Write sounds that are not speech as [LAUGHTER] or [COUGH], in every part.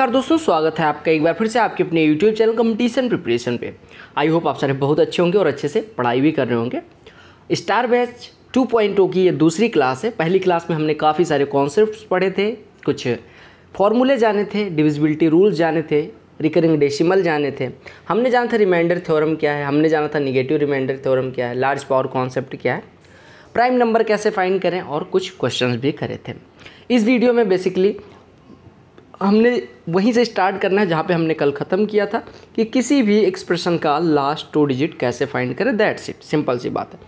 नमस्कार दोस्तों, स्वागत है आपका एक बार फिर से आपके अपने यूट्यूब चैनल कंपटीशन प्रिपरेशन पे। आई होप आप सारे बहुत अच्छे होंगे और अच्छे से पढ़ाई भी कर रहे होंगे। स्टार बैच 2.0 की ये दूसरी क्लास है। पहली क्लास में हमने काफ़ी सारे कॉन्सेप्ट पढ़े थे, कुछ फॉर्मूले जाने थे डिविजिबिलिटी रूल्स जाने थे रिकरिंग डेसिमल जाने थे। हमने जाना था रिमाइंडर थ्योरम क्या है, हमने जाना था निगेटिव रिमाइंडर थ्योरम क्या है लार्ज पावर कॉन्सेप्ट क्या है। प्राइम नंबर कैसे फाइंड करें और कुछ क्वेश्चंस भी करे थे। इस वीडियो में बेसिकली हमने वहीं से स्टार्ट करना है जहाँ पे हमने कल ख़त्म किया था कि किसी भी एक्सप्रेशन का लास्ट टू डिजिट कैसे फाइंड करें? दैट्स इट सिंपल सी बात है।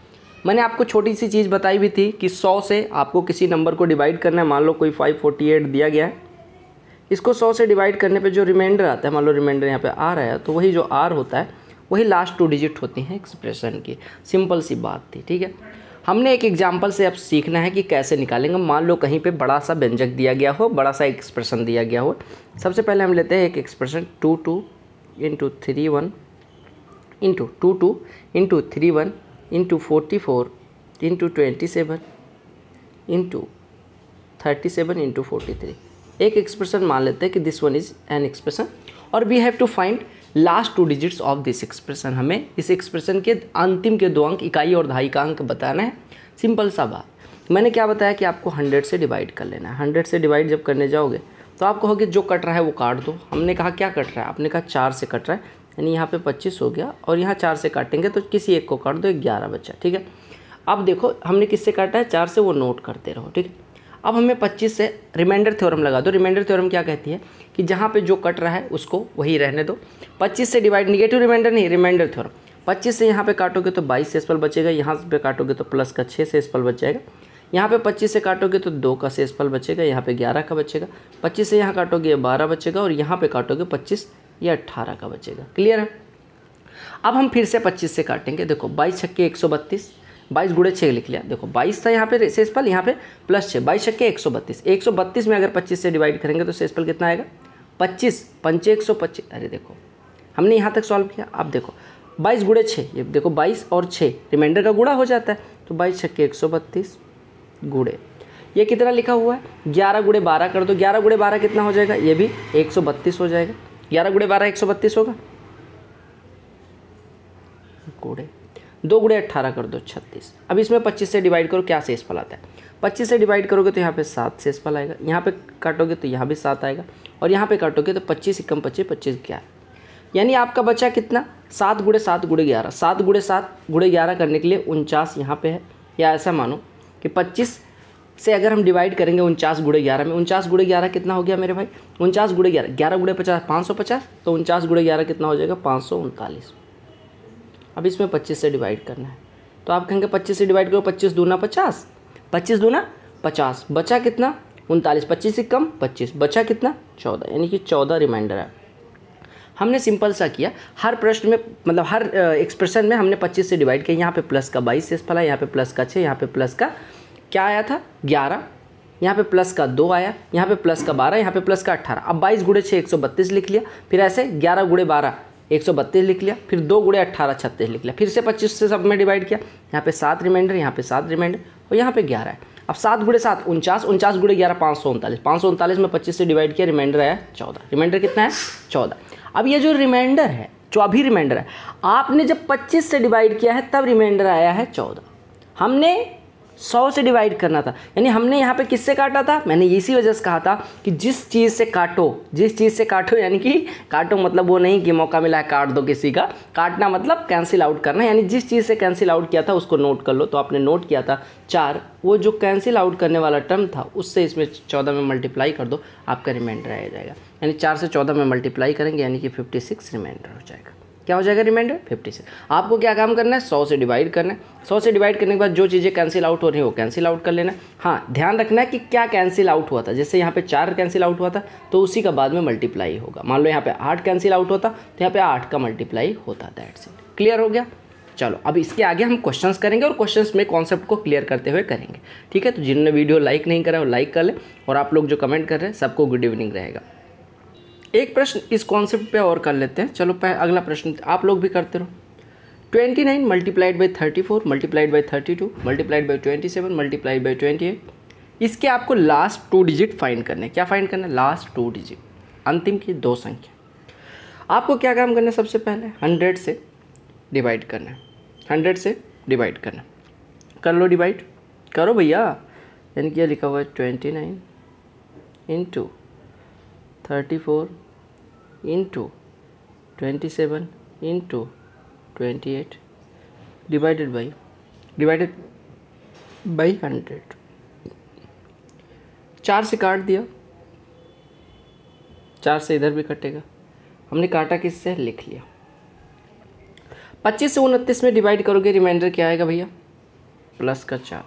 मैंने आपको छोटी सी चीज़ बताई भी थी कि 100 से आपको किसी नंबर को डिवाइड करना है। मान लो कोई 548 दिया गया है। इसको 100 से डिवाइड करने पे जो रिमाइंडर आता है, मान लो रिमाइंडर यहाँ पे आ रहा है तो वही जो आर होता है, वही लास्ट टू डिजिट होती हैं एक्सप्रेशन की। सिंपल सी बात थी, ठीक है? हमने एक एग्ज़ाम्पल से अब सीखना है कि कैसे निकालेंगे। मान लो कहीं पे बड़ा सा व्यंजक दिया गया हो, बड़ा सा एक्सप्रेशन दिया गया हो। सबसे पहले हम लेते हैं एक expression two two into three one into two two into three one into forty four into twenty seven into thirty seven into forty three एक एक्सप्रेशन मान लेते हैं कि this one is an expression और we have to find last two digits of this expression, हमें इस expression के अंतिम के दो अंक, इकाई और ढाई का अंक बताना है। सिंपल सा बात। मैंने क्या बताया कि आपको हंड्रेड से डिवाइड कर लेना है। हंड्रेड से डिवाइड जब करने जाओगे तो आप कहोगे, जो कट रहा है वो काट दो। हमने कहा, क्या कट रहा है? आपने कहा, चार से कट रहा है। यानी यहाँ पे पच्चीस हो गया और यहाँ चार से काटेंगे तो किसी एक को काट दो ग्यारह बच्चा ठीक है? अब देखो, हमने किससे काटा है? चार से वो नोट करते रहो, ठीक है? अब हमें 25 से रिमाइंडर थ्योरम लगा दो। रिमाइंडर थ्योरम क्या कहती है? कि जहाँ पे जो कट रहा है उसको वही रहने दो। 25 से डिवाइड निगेटिव रिमाइंडर नहीं रिमाइंडर थ्योरम 25 से यहाँ पे काटोगे तो 22 से एसपल बचेगा, यहाँ पे काटोगे तो प्लस का 6 से एसपल बच जाएगा यहाँ पे 25 से काटोगे तो दो का से एसपल बचेगा, यहाँ पे 11 का बचेगा। 25 से यहाँ काटोगे बारह बचेगा और यहाँ पे काटोगे 25 या 18 का बचेगा। क्लियर है? अब हम फिर से 25 से काटेंगे। देखो, बाईस छक्के एक बाईस गुड़े छः लिख लिया। देखो, बाईस था यहाँ पे सेसपल यहाँ पे प्लस छः बाईस छक्के एक सौ बत्तीस। एक सौ बत्तीस में अगर पच्चीस से डिवाइड करेंगे तो सेसपल कितना आएगा? पच्चीस, पंचे एक सौ पच्चीस। अरे देखो, हमने यहाँ तक सॉल्व किया। अब देखो, बाईस गुड़े छः। ये देखो, बाईस और छः। रिमाइंडर का गुड़ा हो जाता है। तो बाईस छक्के एक सौ बत्तीस गुड़े। ये कितना लिखा हुआ है? ग्यारह गुड़े बारह कर दो। ग्यारह गुड़े बारह कितना हो जाएगा? ये भी एक सौ बत्तीस हो जाएगा। ग्यारह गुड़े बारह एक सौ बत्तीस होगा? गुड़े। दो गुड़े अट्ठारह कर दो, छत्तीस। अब इसमें पच्चीस से डिवाइड करो, क्या शेष फल आता है? पच्चीस से डिवाइड करोगे तो यहाँ पे सात शेष फल आएगा। यहाँ पे काटोगे तो यहाँ भी सात आएगा। और यहाँ पे काटोगे तो पच्चीस कम पच्चीस पच्चीस ग्यारह। यानी आपका बचा कितना? सात गुड़े सात गुड़े ग्यारह। सात गुड़े सात गुड़े ग्यारह करने के लिए उनचास यहाँ पे है। या ऐसा मानो कि पच्चीस से अगर हम डिवाइड करेंगे उनचास गुड़े ग्यारह में, उनचास गुड़े ग्यारह कितना हो गया मेरे भाई? उनचास गुड़े ग्यारह। ग्यारह गुड़े पचास, पाँच सौ पचास? तो उनचास गुड़े ग्यारह कितना हो जाएगा? पाँच सौ उनतालीस। अब इसमें पच्चीस से डिवाइड करना है। तो आप कहेंगे पच्चीस से डिवाइड करो, पच्चीस दूना पचास। पच्चीस दूना पचास, बचा कितना? उनतालीस, पच्चीस से कम, पच्चीस, बचा कितना? चौदह, यानी कि चौदह रिमाइंडर है। हमने सिंपल सा किया। हर प्रश्न में मतलब हर एक्सप्रेशन में हमने पच्चीस से डिवाइड किया। यहाँ पे प्लस का बाईस से फला, यहाँ पे प्लस का छः यहाँ पे प्लस का क्या आया था? ग्यारह। यहाँ पे प्लस का दो आया, यहाँ पे प्लस का बारह, यहाँ पे प्लस का अट्ठारह अब बाईस गुड़े छः एक लिख लिया। फिर ऐसे ग्यारह गुड़े बारह। एक सौ बत्तीस लिख लिया, फिर दो गुड़े अट्ठारह छत्तीस लिख लिया। फिर से पच्चीस से सब में डिवाइड किया। यहाँ पे सात रिमाइंडर यहाँ पे सात रिमाइंडर और यहाँ पे ग्यारह है। अब सात गुड़े सात, उनचास उनचास गुड़े ग्यारह, पाँच सौ उनतालीस। पाँच सौ उनतालीस में पच्चीस से डिवाइड किया रिमाइंडर आया चौदह। रिमाइंडर कितना है? चौदह। अब ये जो रिमाइंडर है, जो अभी रिमाइंडर है, आपने जब पच्चीस से डिवाइड किया है, तब रिमाइंडर आया है चौदह। हमने सौ से डिवाइड करना था। यानी हमने यहाँ पे किससे काटा था? मैंने इसी वजह से कहा था कि जिस चीज़ से काटो, जिस चीज़ से काटो, यानी कि काटो मतलब वो नहीं कि मौका मिला है काट दो किसी का। काटना मतलब कैंसिल आउट करना, यानी जिस चीज़ से कैंसिल आउट किया था उसको नोट कर लो। तो आपने नोट किया था चार, वो जो कैंसिल आउट करने वाला टर्म था, उससे इसमें चौदह में मल्टीप्लाई कर दो, आपका रिमाइंडर आ जाएगा। यानी चार से चौदह में मल्टीप्लाई करेंगे, यानी कि फिफ्टी सिक्स रिमाइंडर हो जाएगा। क्या हो जाएगा रिमाइंडर फिफ्टी से आपको क्या काम करना है? सौ से डिवाइड करना है। सौ से डिवाइड करने के बाद जो चीज़ें कैंसिल आउट हो रही है, वो कैंसिल आउट कर लेना हाँ। ध्यान रखना है कि क्या कैंसिल आउट हुआ था। जैसे यहाँ पे चार कैंसिल आउट हुआ था तो उसी का बाद में मल्टीप्लाई होगा। मान लो यहाँ पे आठ कैंसिल आउट होता तो यहाँ पे आठ का मल्टीप्लाई होता दैट्स इट क्लियर हो गया? चलो, अब इसके आगे हम क्वेश्चंस करेंगे और क्वेश्चंस में कॉन्सेप्ट को क्लियर करते हुए करेंगे। ठीक है? तो जिन्होंने वीडियो लाइक नहीं करा वो लाइक कर ले और आप लोग जो कमेंट कर रहे हैं, सबको गुड इवनिंग रहेगा। एक प्रश्न इस कॉन्सेप्ट पे और कर लेते हैं। चलो अगला प्रश्न, आप लोग भी करते रहो। Twenty nine multiplied by thirty four multiplied by thirty two multiplied by twenty seven multiplied by twenty eight इसके आपको लास्ट टू डिजिट फाइंड करने क्या फाइंड करना है? लास्ट टू डिजिट अंतिम की दो संख्या। आपको क्या काम करना है सबसे पहले? हंड्रेड से डिवाइड करना है। हंड्रेड से डिवाइड करना कर लो डिवाइड करो भैया। यानी क्या लिखा हुआ है twenty nine into thirty four into twenty seven into twenty eight divided by divided by hundred चार से काट दिया। चार से इधर भी कटेगा। हमने काटा किससे? लिख लिया। पच्चीस से उनतीस में डिवाइड करोगे रिमाइंडर क्या आएगा भैया? प्लस का चार।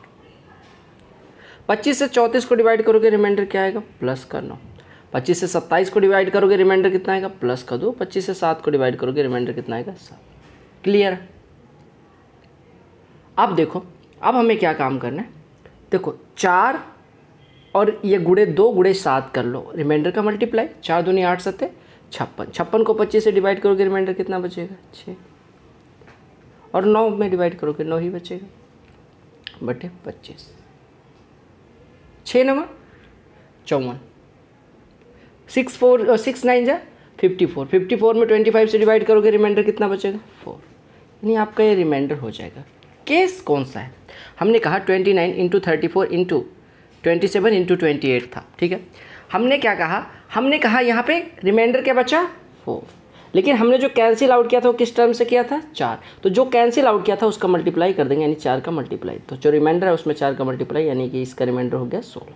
पच्चीस से चौंतीस को डिवाइड करोगे रिमाइंडर क्या आएगा? प्लस का नौ। पच्चीस से सत्ताईस को डिवाइड करोगे रिमाइंडर कितना आएगा? प्लस कर दो, पच्चीस से सात को डिवाइड करोगे रिमाइंडर कितना आएगा? सात। क्लियर अब देखो, अब हमें क्या काम करना है? देखो, चार और ये गुड़े दो गुड़े सात कर लो। रिमाइंडर का मल्टीप्लाई चार दूनी आठ सत्ते, छप्पन। छप्पन को पच्चीस से डिवाइड करोगे रिमाइंडर कितना बचेगा? छः और नौ में डिवाइड करोगे, नौ ही बचेगा। बटे पच्चीस। छः नवा? चौवन। सिक्स फोर सिक्स नाइन जा? Fifty four. फिफ्टी फोर में ट्वेंटी फाइव से डिवाइड करोगे रिमाइंडर कितना बचेगा? फोर। यानी आपका ये रिमाइंडर हो जाएगा। केस कौन सा है? हमने कहा twenty nine into thirty four into twenty seven into twenty eight था। ठीक है? हमने क्या कहा? हमने कहा यहाँ पे रिमाइंडर क्या बचा? फोर। लेकिन हमने जो कैंसिल आउट किया था, वो किस टर्म से किया था? चार। तो जो कैंसिल आउट किया था, उसका मल्टीप्लाई कर देंगे, यानी चार का मल्टीप्लाई तो जो रिमाइंडर है, उसमें चार का मल्टीप्लाई यानी कि इसका रिमाइंडर हो गया सोलह।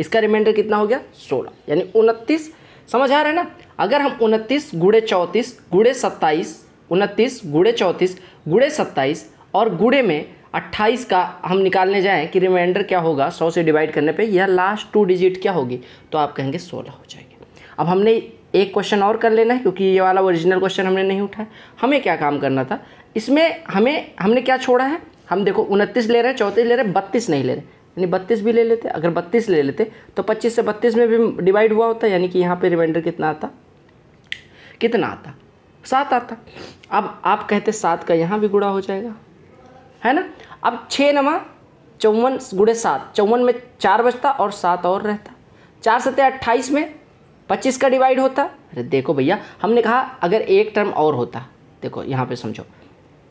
इसका रिमाइंडर कितना हो गया? सोलह। यानी उनतीस। समझ आ रहा है ना? अगर हम उनतीस गुड़े चौंतीस, गुड़े सत्ताईस, उनतीस गुड़े चौंतीस, गुड़े सत्ताईस और गुड़े में अट्ठाईस का हम निकालने जाएँ कि रिमाइंडर क्या होगा, सौ से डिवाइड करने पे यह लास्ट टू डिजिट क्या होगी? तो आप कहेंगे सोलह हो जाएगी। अब हमने एक क्वेश्चन और कर लेना है, क्योंकि ये वाला ओरिजिनल क्वेश्चन हमने नहीं उठाया। हमें क्या काम करना था? इसमें हमें, हमने क्या छोड़ा है? हम देखो, उनतीस ले रहे हैं, चौंतीस ले रहे हैं, बत्तीस नहीं ले रहे यानी बत्तीस भी ले लेते, अगर बत्तीस ले लेते तो पच्चीस से बत्तीस में भी डिवाइड हुआ होता, यानी कि यहाँ पर रिमाइंडर कितना आता? कितना आता? सात आता। अब आप कहते सात का यहाँ भी गुड़ा हो जाएगा। है ना? अब छः नमा चौवन गुड़े सात, चौवन में चार बचता और सात और रहता। चार सत्य अट्ठाईस में पच्चीस का डिवाइड होता। अरे देखो भैया, हमने कहा अगर एक टर्म और होता, देखो यहाँ पे समझो।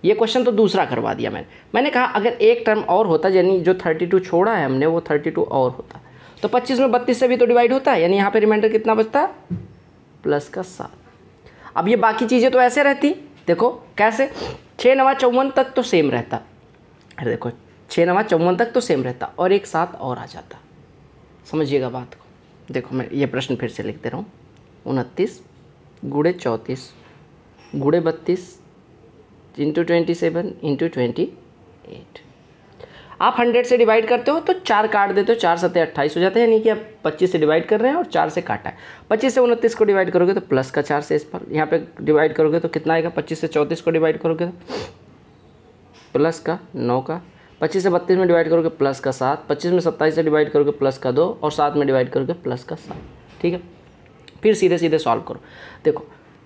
ये क्वेश्चन तो दूसरा करवा दिया मैंने। मैंने कहा, अगर एक टर्म और होता, यानी जो थर्टी टू छोड़ा है हमने, वो थर्टी टू और होता। तो पच्चीस में बत्तीस से भी तो डिवाइड होता है, यानी यहाँ पे रिमाइंडर कितना बचता? प्लस का सात। अब ये बाकी चीज़ें तो ऐसे रहती। देखो, कैसे? छः नवा चौवन तक तो सेम रहता। अरे देखो छः नवा चौवन तक तो सेम रहता, और एक साथ और आ जाता। समझिएगा बात को। देखो, मैं ये प्रश्न फिर से लिख दे रहा। हूँ उनतीस गुड़े चौंतीस गुड़े बत्तीस into twenty seven into twenty eight आप हंड्रेड से डिवाइड करते हो तो चार काट देते हो, चार सत्तर अट्ठाईस हो जाते हैं, यानी कि आप पच्चीस से डिवाइड कर रहे हैं और चार से काटा है। पच्चीस से उनतीस को डिवाइड करोगे तो प्लस का चार से इस पर, यहाँ पे डिवाइड करोगे तो कितना आएगा? पच्चीस से चौंतीस को डिवाइड करोगे तो प्लस का नौ का। पच्चीस से बत्तीस में डिवाइड करोगे प्लस का सात। पच्चीस में सत्ताईस से डिवाइड करोगे प्लस का दो और सात में डिवाइड करोगे प्लस का सात। ठीक है? फिर सीधे सीधे सॉल्व करो। देखो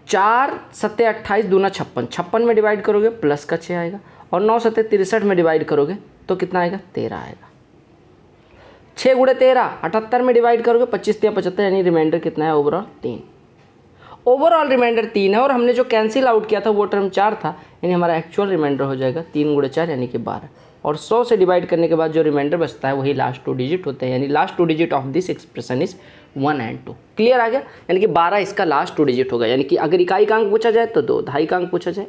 चार सत्ते अट्ठाईस दूना छप्पन। छप्पन में डिवाइड करोगे प्लस का छः आएगा। और नौ सत्ते तिरसठ में डिवाइड करोगे तो कितना आएगा? तेरह आएगा। छः गुड़े तेरह, अठहत्तर में डिवाइड करोगे, पच्चीस तेरह पचहत्तर, यानी रिमाइंडर कितना है ओवरऑल तीन। ओवरऑल रिमाइंडर तीन है, और हमने जो कैंसिल आउट किया था, वो टर्म चार था, यानी हमारा एक्चुअल रिमाइंडर हो जाएगा, तीन गुड़े चार, यानी कि बारह। और सौ से डिवाइड करने के बाद जो रिमाइंडर बचता है, वही लास्ट टू डिजिट होते हैं, यानी last two digit of this expression is one and two. Clear आ गया? यानी कि बारह इसका लास्ट टू डिजिट होगा। यानी कि अगर इकाई का अंक पूछा जाए तो दो, ढाई का अंक पूछा जाए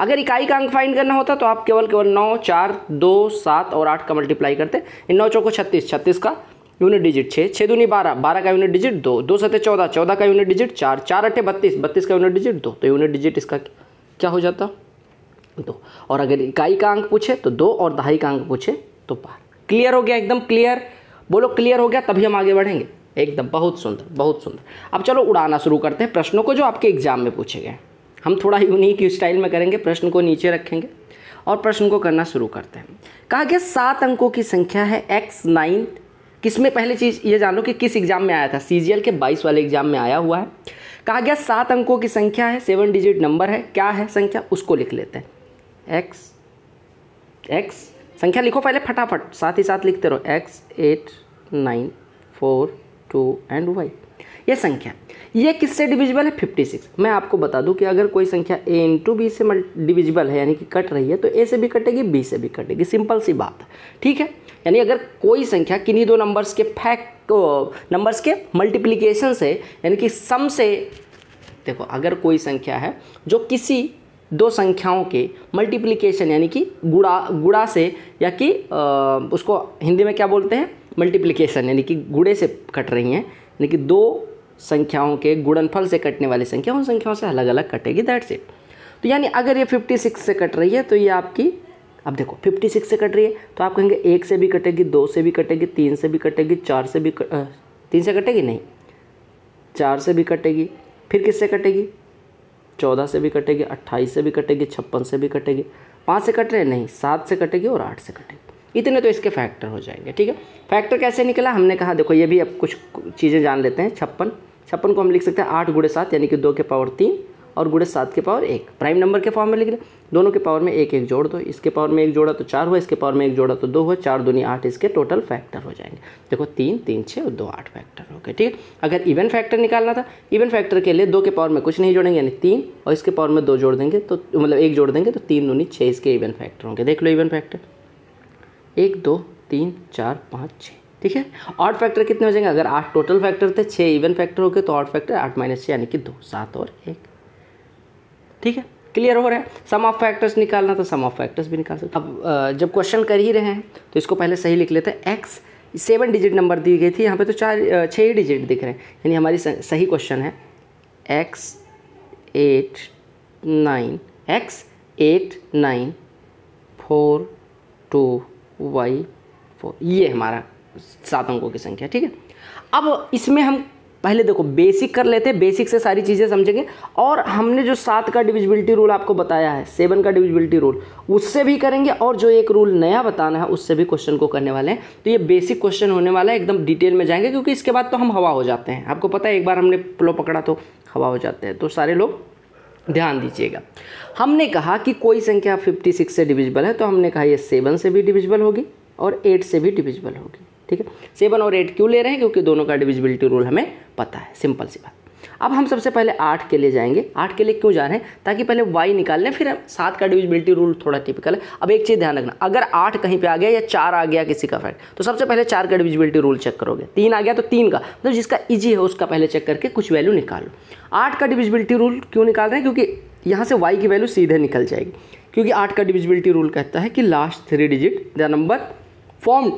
अगर इकाई का अंक फाइंड करना होता तो आप केवल केवल नौ, चार, दो, सात और आठ का मल्टीप्लाई करते। इन नौ चौको छत्तीस छत्तीस का यूनिट डिजिट छः छः दूनी बारह बारह का यूनिट डिजिट दो दो सत्य चौदह चौदह का यूनिट डिजिट चार चार अट्ठे बत्तीस बत्तीस का यूनिट डिजिट दो। तो यूनिट डिजिट इसका क्या हो जाता? दो। और अगर इकाई का अंक पूछे तो दो और दहाई का अंक पूछे तो बारह। क्लियर हो गया एकदम क्लियर? बोलो क्लियर हो गया तभी हम आगे बढ़ेंगे। एकदम, बहुत सुंदर बहुत सुंदर। अब चलो उड़ाना शुरू करते हैं प्रश्नों को जो आपके एग्ज़ाम में पूछे गए। हम थोड़ा यूनिक स्टाइल में करेंगे, प्रश्न को नीचे रखेंगे और प्रश्न को करना शुरू करते हैं। कहा गया, सात अंकों की संख्या है एक्स नाइन किसमें पहली चीज़ ये जान लो कि किस एग्ज़ाम में आया था। सीजीएल के बाईस वाले एग्ज़ाम में आया हुआ है। कहा गया, सात अंकों की संख्या है सेवन डिजिट नंबर है। क्या है संख्या? उसको लिख लेते हैं। एक्स एक्स संख्या लिखो पहले फटाफट, साथ ही साथ लिखते रहो। X eight nine four two and Y. ये संख्या, ये किससे डिविजिबल है? फिफ्टी सिक्स मैं आपको बता दूँ कि अगर कोई संख्या ए इंटू बी से डिविजिबल है, यानी कि कट रही है तो ए से भी कटेगी बी से भी कटेगी। सिंपल सी बात। है ठीक है? यानी अगर कोई संख्या किन्हीं दो नंबर्स के फैक्ट नंबर्स के मल्टीप्लीकेशन से यानी कि सम से, देखो, अगर कोई संख्या है जो किसी दो संख्याओं के मल्टीप्लीकेशन यानी कि गुड़ा गुड़ा से, या कि उसको हिंदी में क्या बोलते हैं? मल्टीप्लिकेशन यानी कि गुड़े से कट रही हैं यानी कि दो संख्याओं के गुणनफल से कटने वाली संख्या उन संख्याओं से अलग अलग कटेगी दैट्स इट तो यानी अगर ये 56 से कट रही है तो ये आपकी अब देखो 56 से कट रही है तो आप कहेंगे एक से भी कटेगी दो से भी कटेगी तीन से भी कटेगी चार से भी कट, तीन से कटेगी? नहीं. चार से भी कटेगी फिर किससे कटेगी? चौदह से भी कटेगी अट्ठाईस से भी कटेगी छप्पन से भी कटेगी. पाँच से कट रहे नहीं. सात से कटेगी और आठ से कटेगी. इतने तो इसके फैक्टर हो जाएँगे, ठीक है? फैक्टर कैसे निकला? हमने कहा, देखो, ये भी अब कुछ चीज़ें जान लेते हैं, छप्पन। छप्पन को हम लिख सकते हैं आठ गुड़े सात, यानी कि दो के पावर तीन और गुड़े सात के पावर एक। प्राइम नंबर के फॉर्म में लिख रहे दोनों के पावर में एक एक जोड़ दो। इसके पावर में एक जोड़ा तो चार हुआ, इसके पावर में एक जोड़ा तो दो हुआ, चार दूनी आठ, इसके टोटल फैक्टर हो जाएँगे। देखो, तीन तीन छः और दो आठ फैक्टर हो गए, ठीक है? अगर इवन फैक्टर निकालना था इवन फैक्टर के लिए दो के पावर में कुछ नहीं जोड़ेंगे, यानी तीन, और इसके पावर में दो जोड़ देंगे तो मतलब एक जोड़ देंगे तो तीन दूनी छः इसके इवन फैक्टर होंगे। देख लो इवन फैक्टर एक, दो, तीन, चार, पाँच, छः। ठीक है? ऑड फैक्टर कितने हो जाएँगे? अगर आठ टोटल फैक्टर थे, छः इवन फैक्टर हो गए तो ऑड फैक्टर आठ माइनस छः, यानी कि दो, सात और एक। ठीक है? क्लियर हो रहा है? सम ऑफ़ फैक्टर्स निकालना तो सम ऑफ़ फैक्टर्स भी निकाल सकते अब जब क्वेश्चन कर ही रहे हैं तो इसको पहले सही लिख लेते हैं। एक्स सेवन डिजिट नंबर दी गई थी, यहाँ पे तो चार छः ही डिजिट दिख रहे हैं। यानी हमारी सही क्वेश्चन है। X eight nine X eight nine four two Y, four, ये हमारा सात अंकों की संख्या, ठीक है? अब इसमें हम पहले देखो बेसिक कर लेते हैं बेसिक से सारी चीज़ें समझेंगे। और हमने जो सात का डिविजिबिलिटी रूल आपको बताया है सेवन का डिविजिबिलिटी रूल उससे भी करेंगे, और जो एक रूल नया बताना है, उससे भी क्वेश्चन को करने वाले हैं। तो ये बेसिक क्वेश्चन होने वाला है, एकदम डिटेल में जाएँगे, क्योंकि इसके बाद तो हम हवा हो जाते हैं। आपको पता है, एक बार हमने प्लो पकड़ा तो हवा हो जाते हैं। तो सारे लोग ध्यान दीजिएगा। हमने कहा कि कोई संख्या 56 से डिविजिबल है तो हमने कहा ये सेवन से भी डिविजिबल होगी और एट से भी डिविजिबल होगी। ठीक है? सेवन और एट क्यों ले रहे हैं? क्योंकि दोनों का डिविजिबिलिटी रूल हमें पता है। सिंपल सी बात। अब हम सबसे पहले आठ के लिए जाएँगे। आठ के लिए क्यों जा रहे हैं? ताकि पहले वाई निकाल लें फिर सात का डिविजिबिलिटी रूल थोड़ा टिपिकल है। अब एक चीज़ ध्यान रखना, अगर आठ कहीं पे आ गया या चार आ गया किसी का फैक्ट तो सबसे पहले चार का डिविजिबिलिटी रूल चेक करोगे। तीन आ गया तो तीन का मतलब तो जिसका ईजी है उसका पहले चेक करके कुछ वैल्यू निकालो। आठ का डिविजिबिलिटी रूल क्यों निकाल रहे हैं? क्योंकि यहाँ से वाई की वैल्यू सीधे निकल जाएगी। क्योंकि आठ का डिविजिबिलिटी रूल कहता है कि last three digit the number form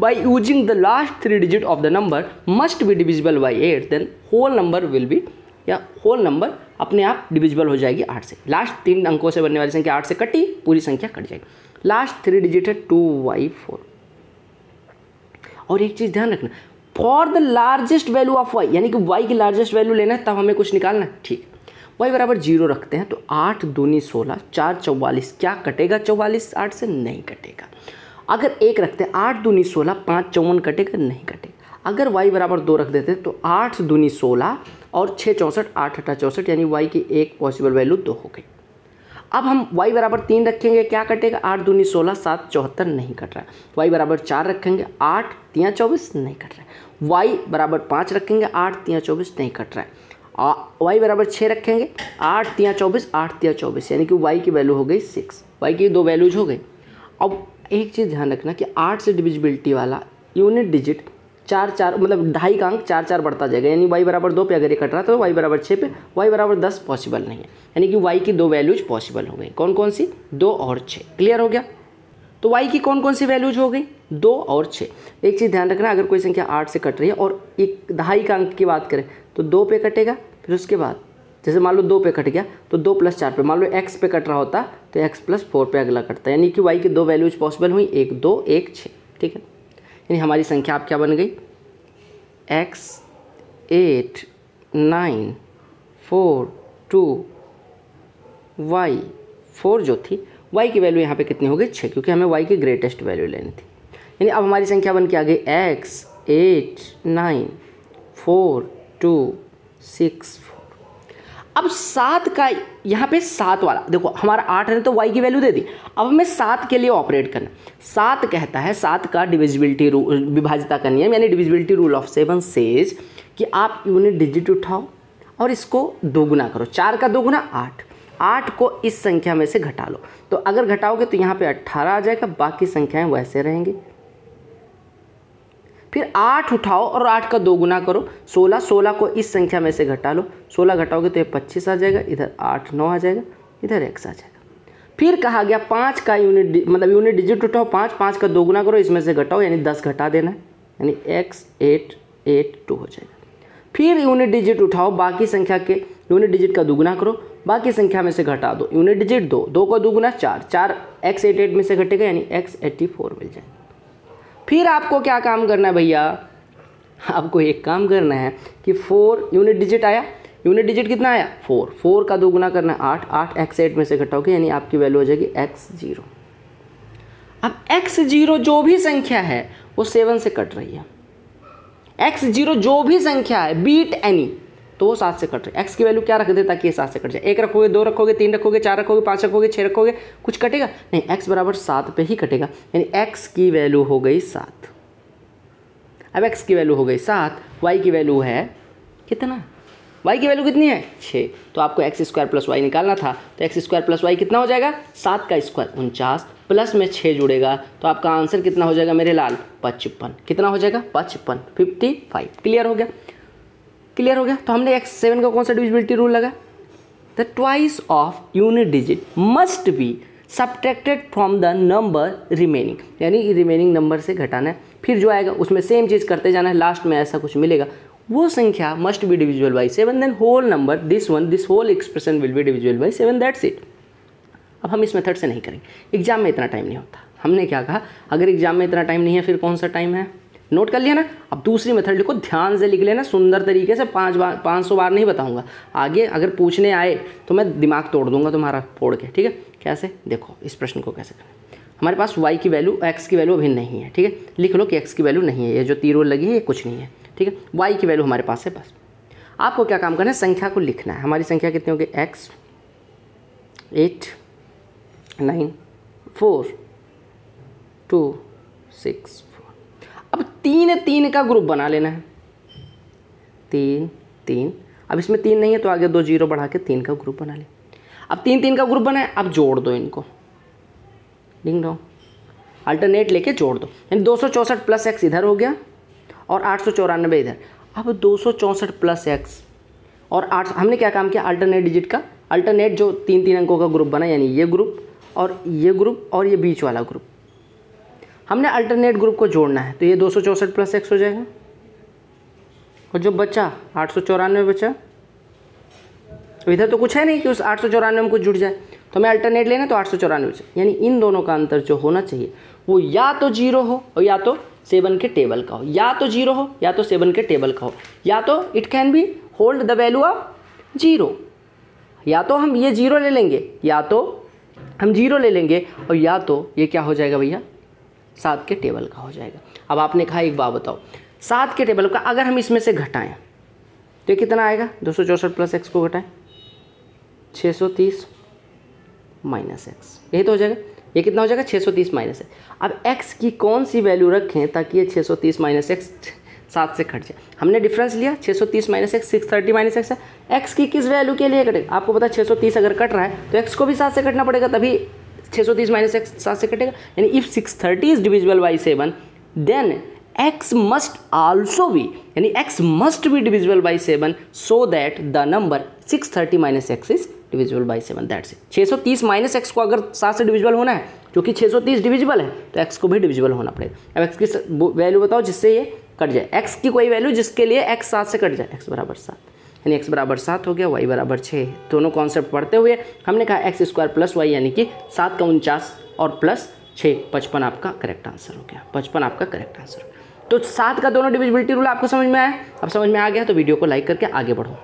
by using the last three digit of the number must be divisible by 8 then whole number will be या होल नंबर अपने आप डिविजिबल हो जाएगी आठ से। लास्ट तीन अंकों से बनने वाली संख्या आठ से कटी, पूरी संख्या कट जाएगी। लास्ट थ्री डिजिट है टू वाई फोर और एक चीज़ ध्यान रखना for the largest value of Y यानी कि वाई की लार्जेस्ट वैल्यू लेना है, तब हमें कुछ निकालना है। ठीक। वाई बराबर ज़ीरो रखते हैं तो आठ दूनी सोलह, चार, चौवालीस, क्या कटेगा चौवालीस? आठ से नहीं कटेगा। अगर एक रखते हैं, आठ दूनी सोलह, पाँच चौवन कटेगा, नहीं कटेगा। अगर वाई बराबर दो रख देते तो आठ दूनी सोलह और छः चौंसठ, आठ अठा चौंसठ, यानी वाई की एक पॉसिबल वैल्यू दो हो गई। अब हम y बराबर तीन रखेंगे, क्या कटेगा? आठ दूनी सोलह, सात चौहत्तर, नहीं कट रहा। है y बराबर चार रखेंगे, आठ तिया चौबीस, नहीं कट रहा। है y बराबर पाँच रखेंगे, आठ तिया चौबीस, नहीं कट रहा। है वाई बराबर छः रखेंगे, आठ तिया चौबीस, आठ तिया चौबीस, यानी कि वाई की वैल्यू हो गई सिक्स वाई की दो वैल्यूज़ हो गई। अब एक चीज़ ध्यान रखना कि आठ से डिविजिबिलिटी वाला यूनिट डिजिट चार चार मतलब ढाई का अंक चार चार बढ़ता जाएगा। यानी वाई बराबर दो पे अगर ये कट रहा है तो वाई बराबर छः पे वाई बराबर दस पॉसिबल नहीं है। यानी कि वाई की दो वैल्यूज़ पॉसिबल हो गई। कौन कौन सी? दो और छः क्लियर हो गया? तो वाई की कौन कौन सी वैल्यूज़ हो गई? दो और छः एक चीज़ ध्यान रखना, अगर कोई संख्या आठ से कट रही है और एक ढाई का अंक की बात करें तो दो पे कटेगा, फिर उसके बाद जैसे मान लो दो पे कट गया तो दो प्लस चार पे। मान लो एक्स पे कट रहा होता तो एक्स प्लस फोर पे अगला कटता। यानी कि वाई की दो वैल्यूज़ पॉसिबल हुई, एक, दो, एक छः ठीक है? यानी हमारी संख्या आप क्या बन गई? X eight nine four two Y four जो थी वाई की वैल्यू यहाँ पे कितनी हो गई? छः क्योंकि हमें वाई की ग्रेटेस्ट वैल्यू लेनी थी। यानी अब हमारी संख्या बन के आ गई X eight nine four two six अब सात का यहाँ पे सात वाला, देखो हमारा आठ है तो वाई की वैल्यू दे दी। अब हमें सात के लिए ऑपरेट करना सात कहता है, सात का डिविजिबिलिटी रूल विभाजिता का नियम, यानी divisibility rule of seven says कि आप यूनिट डिजिट उठाओ और इसको दोगुना करो। चार का दोगुना आठ। आठ को इस संख्या में से घटा लो। तो अगर घटाओगे तो यहाँ पे अट्ठारह आ जाएगा, बाकी संख्याएँ वैसे रहेंगी। फिर आठ उठाओ और आठ का दो गुना करो। सोलह सोलह को इस संख्या में से घटा लो। सोलह घटाओगे तो ये पच्चीस आ जाएगा, इधर आठ, नौ आ जाएगा, इधर एक्स आ जाएगा। फिर कहा गया पाँच का यूनिट मतलब यूनिट डिजिट उठाओ, पाँच पाँच का दो गुना करो, इसमें से घटाओ, यानी दस घटा देना यानी एक्स, एट एट, टू हो जाएगा। फिर यूनिट डिजिट उठाओ, बाकी संख्या के यूनिट डिजिट का दुगुना करो, बाकी संख्या में से घटा दो। यूनिट डिजिट दो दो का दुगुना चार चार एक्स, एट एट में से घटेगा, यानी एक्स एट्टी फोर मिल जाएगा। फिर आपको क्या काम करना है भैया? आपको एक काम करना है कि फोर यूनिट डिजिट आया। यूनिट डिजिट कितना आया? फोर फोर का दो गुना करना है आठ। आठ एक्स एट में से घटाओगे, यानी आपकी वैल्यू हो जाएगी एक्स ज़ीरो अब एक्स ज़ीरो जो भी संख्या है, वो सेवन से कट रही है। एक्स ज़ीरो जो भी संख्या है बीट एनी तो वो सात से कट रहे एक्स की वैल्यू क्या रख दे ताकि ये सात से कट जाए? एक रखोगे, दो रखोगे, तीन रखोगे, चार रखोगे, पाँच रखोगे छः रखोगे, कुछ कटेगा? नहीं एक्स बराबर सात पे ही कटेगा। यानी एक्स की वैल्यू हो गई सात। अब एक्स की वैल्यू हो गई सात वाई की वैल्यू है कितना? वाई की वैल्यू कितनी है? छः तो आपको एक्स स्क्वायर प्लस वाई निकालना था। तो एक्स स्क्वायर प्लस वाई कितना हो जाएगा? सात का स्क्वायर उनचास। प्लस में छः जुड़ेगा। तो आपका आंसर कितना हो जाएगा मेरे लाल? पचपन। कितना हो जाएगा? पचपन। फिफ्टी फाइव क्लियर हो गया? क्लियर हो गया? तो हमने एक्स सेवन का कौन सा डिविजिबिलिटी रूल लगा? The twice of unit digit must be subtracted from the number remaining यानी रिमेनिंग नंबर से घटाना है। फिर जो आएगा, उसमें सेम चीज़ करते जाना है। लास्ट में ऐसा कुछ मिलेगा। वो संख्या must be divisible by seven then whole number this one this whole expression will be divisible by seven that's it अब हम इस मेथड से नहीं करेंगे। एग्ज़ाम में इतना टाइम नहीं होता। हमने क्या कहा? अगर एग्ज़ाम में इतना टाइम नहीं है, फिर कौन सा टाइम है? नोट कर लिया ना? अब दूसरी मेथड लिखो, ध्यान से लिख लेना, सुंदर तरीके से पाँच बार, पाँच सौ बार नहीं बताऊँगा। आगे अगर पूछने आए तो मैं दिमाग तोड़ दूँगा तुम्हारा फोड़ के, ठीक है? कैसे? देखो, इस प्रश्न को कैसे करें हमारे पास वाई की वैल्यू एक्स की वैल्यू अभी नहीं है, ठीक है? लिख लो कि एक्स की वैल्यू नहीं है, ये जो तीरों लगी है, ये कुछ नहीं है, ठीक है? वाई की वैल्यू हमारे पास है, बस। आपको क्या काम करना है? संख्या को लिखना है। हमारी संख्या कितनी होगी? X eight nine four two six अब तीन तीन का ग्रुप बना लेना है। तीन तीन। अब इसमें तीन नहीं है तो आगे दो ज़ीरो बढ़ा के तीन का ग्रुप बना ले। अब तीन तीन का ग्रुप बनाए, अब जोड़ दो इनको। डिंग डो अल्टरनेट लेके जोड़ दो। यानी दो सौ चौंसठ प्लस एक्स इधर हो गया और आठ सौ चौरानबे इधर। अब दो सौ चौंसठ प्लस एक्स और आठ हमने क्या काम किया? अल्टरनेट डिजिट का। अल्टरनेट जो तीन तीन अंकों का ग्रुप बना, यानी ये ग्रुप और ये ग्रुप और ये बीच वाला ग्रुप हमने अल्टरनेट ग्रुप को जोड़ना है तो ये दो सौ चौंसठ प्लस एक्स हो जाएगा। और जो बचा, आठ सौ चौरानवे बचा। इधर तो कुछ है नहीं कि उस आठ सौ चौरानवे में कुछ जुड़ जाए। तो हमें अल्टरनेट लेना तो आठ सौ चौरानवे यानी इन दोनों का अंतर जो होना चाहिए, वो या तो ज़ीरो हो और या तो सेवन के टेबल का हो। या तो ज़ीरो हो, या तो सेवन के टेबल का हो। या तो it can be hold the value of zero. या तो हम ये ज़ीरो ले लेंगे, या तो हम ज़ीरो ले लेंगे, और या तो ये क्या हो जाएगा भैया? सात के टेबल का हो जाएगा। अब आपने कहा एक बात बताओ, सात के टेबल का अगर हम इसमें से घटाएँ तो कितना आएगा? दो सौ चौंसठ प्लस एक्स को घटाएँ छः सौ तीस माइनस एक्स यही तो हो जाएगा। ये कितना हो जाएगा? छः सौ तीस माइनस एक्स अब एक्स की कौन सी वैल्यू रखें ताकि ये छः सौ तीस माइनस एक्स सात से कट जाए? हमने डिफरेंस लिया छः सौ तीस minus X six thirty minus X है। एक्स की किस वैल्यू के लिए कटेगा आपको पता है छः सौ तीस अगर कट रहा है तो एक्स को भी सात से कटना पड़ेगा, तभी छः सौ तीस माइनस एक्स सात से कटेगा। यानी if six thirty is divisible by seven then x must also be, यानी X must x must be divisible by 7 so that the number 630 minus x is divisible by 7 that's it. 630 minus X को अगर सात से divisible होना है क्योंकि 630 divisible है तो x को भी डिविजिबल होना पड़ेगा। अब x की वैल्यू बताओ जिससे ये कट जाए। x की कोई वैल्यू जिसके लिए x सात से कट जाए। x बराबर सात। यानी x बराबर सात हो गया, y बराबर छः दोनों कॉन्सेप्ट पढ़ते हुए हमने कहा एक्स स्क्वायर प्लस वाई यानी कि सात का उनचास और प्लस छः पचपन आपका करेक्ट आंसर हो गया। पचपन आपका करेक्ट आंसर तो सात का दोनों डिविजिबिलिटी रूल आपको समझ में आया? अब समझ में आ गया तो वीडियो को लाइक करके आगे बढ़ो।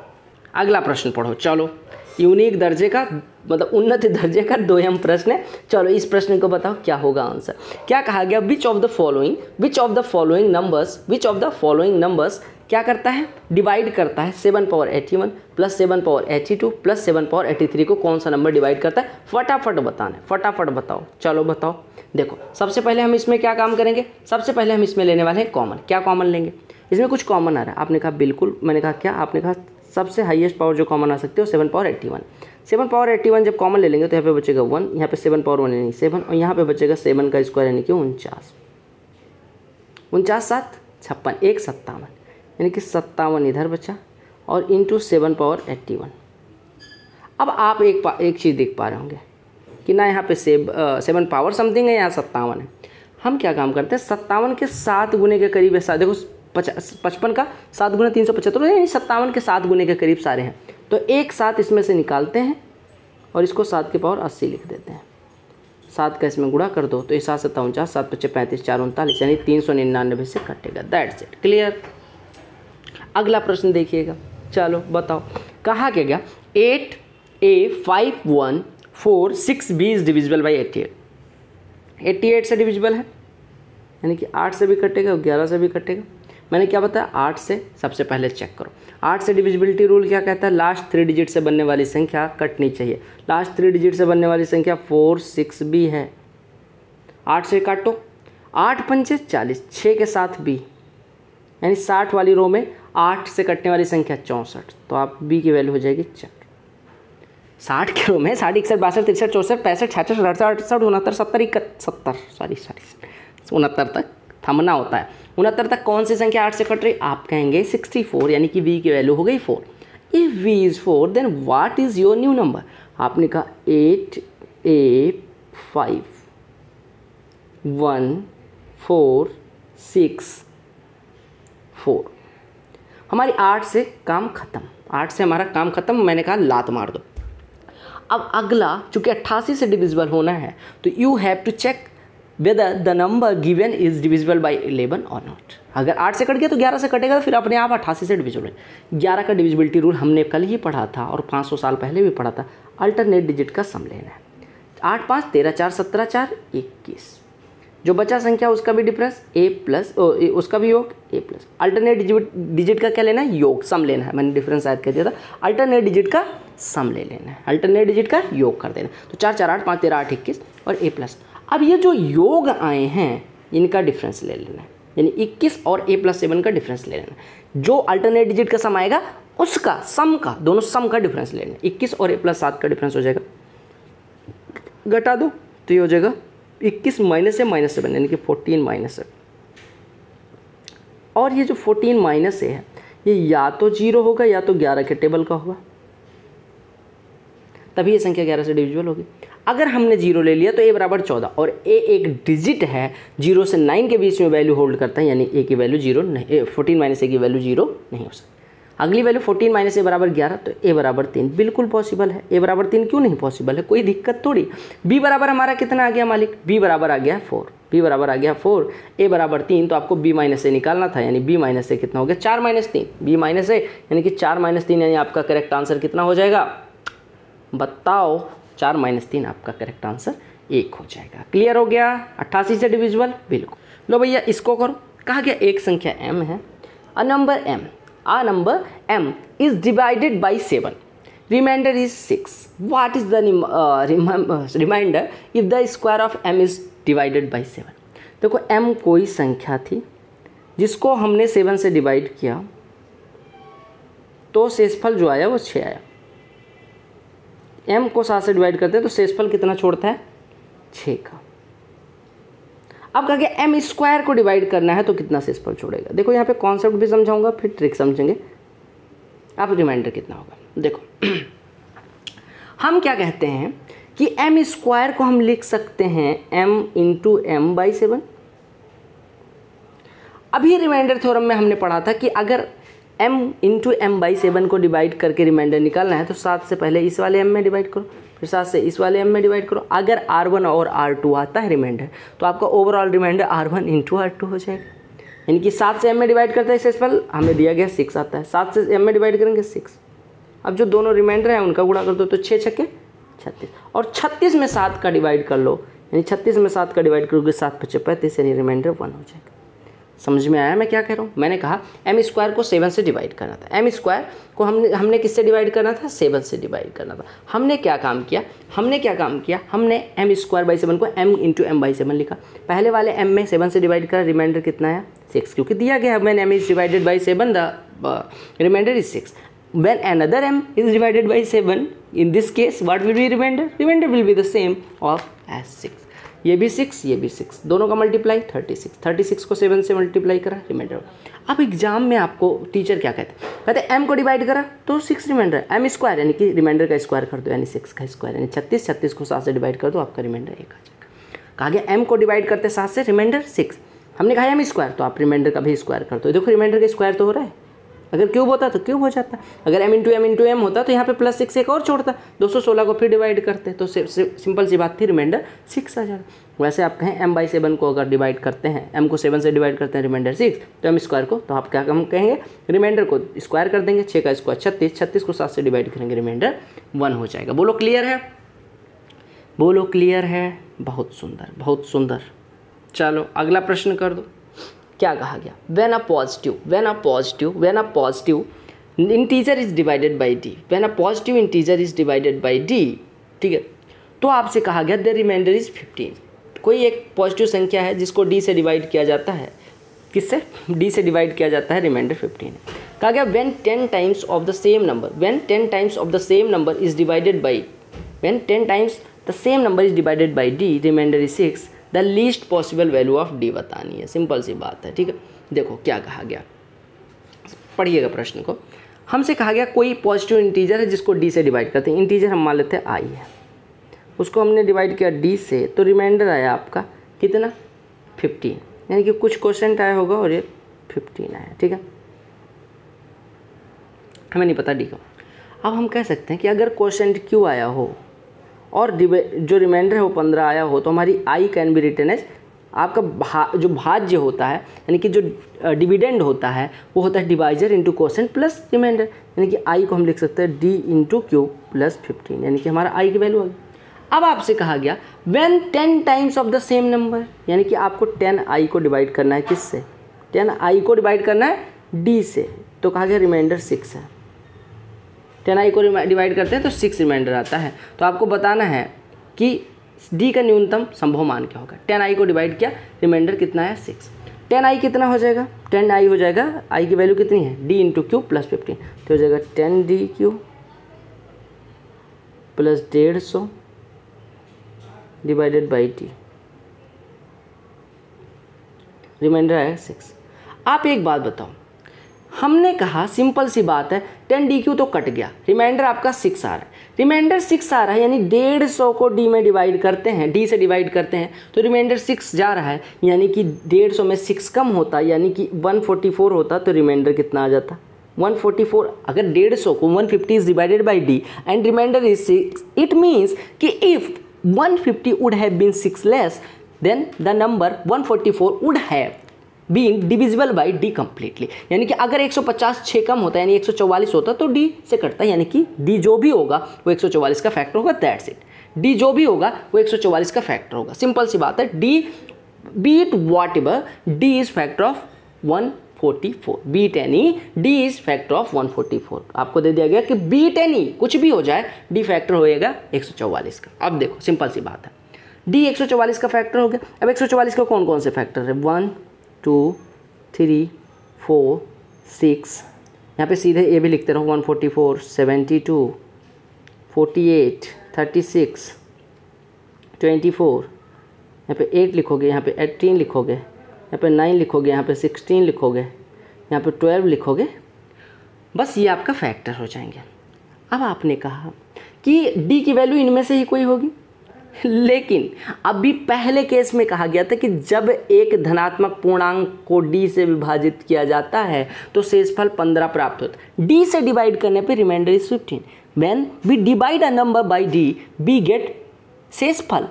अगला प्रश्न पढ़ो। चलो यूनिक दर्जे का मतलब उन्नत दर्जे का दोयम प्रश्न है। चलो, इस प्रश्न को बताओ, क्या होगा आंसर क्या कहा गया? Which of the following which of the following numbers which of the following numbers क्या करता है? डिवाइड करता है. Seven power eighty one plus seven power eighty two plus seven power eighty three को कौन सा नंबर डिवाइड करता है? फटाफट बताना है. फटाफट बताओ. चलो बताओ. देखो, सबसे पहले हम इसमें क्या काम करेंगे? सबसे पहले हम इसमें लेने वाले हैं कॉमन क्या कॉमन लेंगे? इसमें कुछ कॉमन आ रहा है. आपने कहा बिल्कुल, मैंने कहा क्या? आपने कहा सबसे हाईएस्ट पावर जो कॉमन आ सकती है वो seven power eighty one seven power eighty one जब कॉमन ले लेंगे तो यहाँ पे बचेगा वन यहाँ पे सेवन पावर वन यानी सेवन और यहाँ पे बचेगा सेवन का स्क्वायर यानी कि उनचास. उनचास सात छप्पन, एक सत्तावन. यानी कि सत्तावन इधर बचा और into seven power eighty one अब आप एक पा, एक चीज़ देख पा रहे होंगे कि ना यहाँ पे सेव सेवन पावर समथिंग है, यहाँ सत्तावन है। हम क्या काम करते हैं? सत्तावन के सात गुने के करीब है देखो पचपन का सात गुना तीन सौ पचहत्तर यानी सत्तावन के सात गुने के करीब सारे हैं। तो एक साथ इसमें से निकालते हैं और इसको सात के पावर अस्सी लिख देते हैं। सात का इसमें गुड़ा कर दो तो इस सात सत्तावन, चार, सात पच्चीस, पैंतीस, चार, उनतालीस, यानी तीन सौ निन्यानवे से कटेगा। दैट्स इट क्लियर अगला प्रश्न देखिएगा। चलो, बताओ। कहा क्या गया? Eight, A, five, one, four, six, B is divisible by eighty eight. Eighty eight से डिविजिबल है? यानी कि आठ से भी कटेगा, ग्यारह से भी कटेगा। मैंने क्या बताया? आठ से सबसे पहले चेक करो। आठ से डिविजिबिलिटी रूल क्या कहता है? लास्ट थ्री डिजिट से बनने वाली संख्या कटनी चाहिए। लास्ट थ्री डिजिट से बनने वाली संख्या फोर सिक्स बी है। आठ से काटो। आठ पंचे चालीस छः के साथ बी यानी साठ वाली रो में आठ से कटने वाली संख्या चौंसठ। तो आप बी की वैल्यू हो जाएगी चार। साठ के रो में साठ, इकसठ, बासठ, तिरसठ, चौंसठ, पैंसठ, छाछठ, अड़सठ अड़सठ, उनहत्तर, सत्तर इकहत्तर सत्तर सॉरी सॉरी उनहत्तर तक थमना होता है। उनहत्तर तक कौन सी संख्या आठ से कट रही? आप कहेंगे सिक्सटी फोर यानी कि वी की वैल्यू हो गई four if we is four then what is your new number आपने कहा eight A five one four six four. हमारी आठ से काम ख़त्म। आठ से हमारा काम ख़त्म, मैंने कहा, लात मार दो। अब अगला, चूँकि अट्ठासी से डिविजिबल होना है तो you have to check whether the number given is divisible by eleven और नॉट अगर आठ से कट गया तो ग्यारह से कटेगा तो फिर अपने आप अट्ठासी से डिविजिबल ग्यारह का डिविजिबिलिटी रूल हमने कल ही पढ़ा था और पाँच सौ साल पहले भी पढ़ा था। अल्टरनेट डिजिट का सम लेना है। आठ पाँच, तेरह चार, सत्रह चार, इक्कीस। जो बचा संख्या, उसका भी डिफरेंस ए प्लस उसका भी योग A plus alternate digit digit का क्या लेना है? योग सम लेना है. मैंने डिफरेंस शायद कह दिया था. अल्टरनेट डिजिट का सम ले लेना है. अल्टरनेट डिजिट का योग कर देना तो चार चार, आठ, पाँच, तेरह, आठ, इक्कीस और ए प्लस अब ये जो योग आए हैं, इनका डिफरेंस ले लेना है. यानी 21 और ए प्लस सेवन का डिफरेंस ले लेना जो अल्टरनेट डिजिट का सम आएगा, उसका सम का, दोनों सम का डिफरेंस ले लेना इक्कीस और ए प्लस सात का डिफरेंस हो जाएगा. घटा दो तो ये हो जाएगा इक्कीस माइनस से माइनस सेवन, यानी कि फोर्टीन माइनस सेवन और ये जो फोर्टीन माइनस ए है, ये या तो ज़ीरो होगा या तो ग्यारह के टेबल का होगा। तभी ये संख्या ग्यारह से डिविजिबल होगी। अगर हमने ज़ीरो ले लिया तो ए बराबर चौदह, और ए एक डिजिट है, ज़ीरो से नाइन के बीच में वैल्यू होल्ड करता है, यानी ए की वैल्यू ज़ीरो नहीं फोर्टीन माइनस ए की वैल्यू ज़ीरो नहीं हो सकती। अगली वैल्यू फोर्टीन माइनस ए बराबर ग्यारह तो ए बराबर तीन। बिल्कुल पॉसिबल है। ए बराबर तीन क्यों नहीं पॉसिबल है? कोई दिक्कत थोड़ी। बी बराबर हमारा कितना आ गया मालिक? बी बराबर आ गया फोर बी बराबर आ गया फोर ए बराबर तीन तो आपको बी माइनस ए निकालना था, यानी बी माइनस ए कितना हो गया? चार माइनस तीन। बी माइनस ए यानी कि चार माइनस तीन, यानी आपका करेक्ट आंसर कितना हो जाएगा? बताओ, चार माइनस तीन, आपका करेक्ट आंसर एक हो जाएगा। क्लियर हो गया? अट्ठासी से डिविजिबल बिल्कुल। लो भैया, इसको करो। कहा गया एक संख्या एम है। A number M a number M is divided by seven remainder is six what is the remainder if the square of M is divided by seven देखो एम कोई संख्या थी जिसको हमने सेवन से डिवाइड किया तो शेषफल जो आया वो छः आया। एम को सात से डिवाइड करते हैं तो शेषफल कितना छोड़ता है? छः का। अब कहा गया एम स्क्वायर को डिवाइड करना है तो कितना से इस पर छोड़ेगा? देखो यहाँ पे कॉन्सेप्ट भी समझाऊँगा, फिर ट्रिक समझेंगे। आप रिमाइंडर कितना होगा? देखो, [CLEARS THROAT] हम क्या कहते हैं कि एम स्क्वायर को हम लिख सकते हैं M into M by seven अभी रिमाइंडर थ्योरम में हमने पढ़ा था कि अगर m into M by seven को डिवाइड करके रिमाइंडर निकालना है तो सात से पहले इस वाले m में डिवाइड करो। फिर सात से इस वाले एम में डिवाइड करो। अगर आर वन और आर टू आता है रिमाइंडर तो आपका overall remainder R one into R two हो जाएगा। यानी कि सात से एम में डिवाइड करते हैं सेसफल हमें दिया गया सिक्स आता है। सात से एम में डिवाइड करेंगे सिक्स अब जो दोनों रिमाइंडर हैं, उनका गुणा कर दो तो छः छक्के, छत्तीस। और छत्तीस में सात का डिवाइड कर लो। यानी छत्तीस में सात का डिवाइड करोगे, सात पच्चीस, पैंतीस, यानी रिमाइंडर वन हो जाएगा। समझ में आया मैं क्या कह रहा हूँ? मैंने कहा एम स्क्वायर को सेवन से डिवाइड करना था। एम स्क्वायर को हमने हमने किससे डिवाइड करना था? सेवन से डिवाइड करना था। हमने क्या काम किया? हमने क्या काम किया? हमने एम स्क्वायर बाई सेवन को M into M by seven लिखा। पहले वाले एम में सेवन से डिवाइड करा रिमाइंडर कितना आया? सिक्स क्योंकि दिया गया मैंने M is divided by seven the remainder is six when another m is divided by 7 in this case, what will be remainder? Remainder will be the same of as 6 ये भी six ये भी six दोनों का multiply thirty six thirty six को seven से multiply करा remainder अब एग्ज़ाम में आपको टीचर क्या कहते हैं? कहते एम को डिवाइड करा तो सिक्स रिमाइंडर एम स्क्वायर यानी कि रिमाइंडर का स्क्वायर कर दो, यानी सिक्स का स्क्वायर यानी छत्तीस छत्तीस को सात से डिवाइड कर दो, आपका रिमाइंडर एक आ जाएगा. कहा गया एम को डिवाइड करते सात से रिमाइंडर सिक्स हमने कहा एम स्क्वायर तो आप रिमाइंडर का भी स्क्वायर कर दो. देखो रिमाइंडर का स्क्वायर तो हो रहा है. अगर क्यूब होता तो क्यूब हो जाता। अगर M into M into M होता तो यहाँ पे प्लस सिक्स एक और छोड़ता। दो सौ सोलह को फिर डिवाइड करते। तो सिंपल सी बात थी रिमाइंडर सिक्स आ जाता। वैसे आप कहें एम बाई सेवन को अगर डिवाइड करते हैं एम को सेवन से डिवाइड करते हैं रिमाइंडर सिक्स तो एम स्क्वायर को तो आप क्या हम कहेंगे? रिमाइंडर को स्क्वायर कर देंगे। छः का स्क्वायर छत्तीस छत्तीस को सात से डिवाइड करेंगे रिमाइंडर वन हो जाएगा। बोलो क्लियर है? बोलो क्लियर है? बहुत सुंदर बहुत सुंदर। चलो, अगला प्रश्न कर दो। क्या कहा गया? When a positive when a positive when a positive integer is divided by D when a positive integer is divided by D ठीक है? तो आपसे कहा गया द रिमाइंडर इज़ फिफ्टीन कोई एक पॉजिटिव संख्या है जिसको डी से डिवाइड किया जाता है? किससे? डी से डिवाइड किया जाता है रिमाइंडर फिफ्टीन कहा गया when ten times of the same number when ten times of the same number is divided by when ten times the same number is divided by D remainder is six the least possible value of D बतानी है। Simple सी बात है, ठीक है? देखो, क्या कहा गया? पढ़िएगा प्रश्न को। हमसे कहा गया, कोई पॉजिटिव इंटीजर है जिसको डी से डिवाइड करते हैं। इंटीजर हम मान लेते हैं आई है। उसको हमने डिवाइड किया डी से तो रिमाइंडर आया आपका कितना? फिफ्टीन यानी कि कुछ क्वेश्चन आया होगा और ये फिफ्टीन आया, ठीक है? हमें नहीं पता डी का। अब हम कह सकते हैं कि अगर क्वेश्चन क्यों आया हो और जो रिमाइंडर है वो पंद्रह आया हो तो हमारी I can be written as आपका भा, जो भाज्य होता है, यानी कि जो डिविडेंड होता है, वो होता है divisor into quotient plus remainder यानी कि आई को हम लिख सकते हैं D into Q plus fifteen यानी कि हमारा आई की वैल्यू आ गई। अब आपसे कहा गया when ten times of the same number यानी कि आपको टेन आई को डिवाइड करना है किससे? टेन आई को डिवाइड करना है डी से तो कहा गया रिमाइंडर सिक्स है। टेन आई को डिवाइड करते हैं तो सिक्स रिमाइंडर आता है। तो आपको बताना है कि डी का न्यूनतम संभव मान क्या होगा? टेन आई को डिवाइड किया रिमाइंडर कितना है? सिक्स टेन आई कितना हो जाएगा? टेन आई हो जाएगा आई की वैल्यू कितनी है? D into Q plus fifteen तो हो जाएगा टेन डी क्यू प्लस डेढ़ सौ डिवाइडेड बाई टी रिमाइंडर आएगा सिक्स आप एक बात बताओ हमने कहा सिंपल सी बात है टेन डी क्यू तो कट गया। रिमाइंडर आपका सिक्स आ रहा है। रिमाइंडर सिक्स आ रहा है, यानी डेढ़ सौ को डी में डिवाइड करते हैं डी से डिवाइड करते हैं तो रिमाइंडर सिक्स जा रहा है, यानी कि डेढ़ सौ में सिक्स कम होता, यानी कि वन फोर्टी फोर होता तो रिमाइंडर कितना आ जाता? 144 अगर डेढ़ सौ को 150 fifty is divided by D and remainder is six it means कि if 150 would have been six less than the number 144 would have being divisible by D completely यानी कि अगर 150 छः कम होता है, यानी 144 होता तो डी से कटता है। यानी कि डी जो भी होगा, वो 144 का फैक्टर होगा दैट्स इट डी जो भी होगा, वो 144 का फैक्टर होगा। सिंपल सी बात है D be it whatever D is factor of one 144 be it any D is factor of 144 आपको दे दिया गया कि बीट एनी कुछ भी हो जाए डी फैक्टर होएगा 144 का। अब देखो सिंपल सी बात है। डी 144 का फैक्टर हो गया। अब 144 का कौन कौन से फैक्टर है? One two three four six यहाँ पे सीधे ये भी लिखते रहो one forty four seventy two forty eight thirty six twenty four यहाँ पे एट लिखोगे, यहाँ पे एटीन लिखोगे, यहाँ पे नाइन लिखोगे, यहाँ पे सिक्सटीन लिखोगे, यहाँ पे ट्वेल्व लिखोगे। बस ये आपका फैक्टर हो जाएँगे। अब आपने कहा कि डी की वैल्यू इनमें से ही कोई होगी? लेकिन अभी पहले केस में कहा गया था कि जब एक धनात्मक पूर्णांक को डी से विभाजित किया जाता है तो शेषफल पंद्रह प्राप्त होता है। डी से डिवाइड करने पे remainder is fifteen when we divide a number by D we get शेषफल।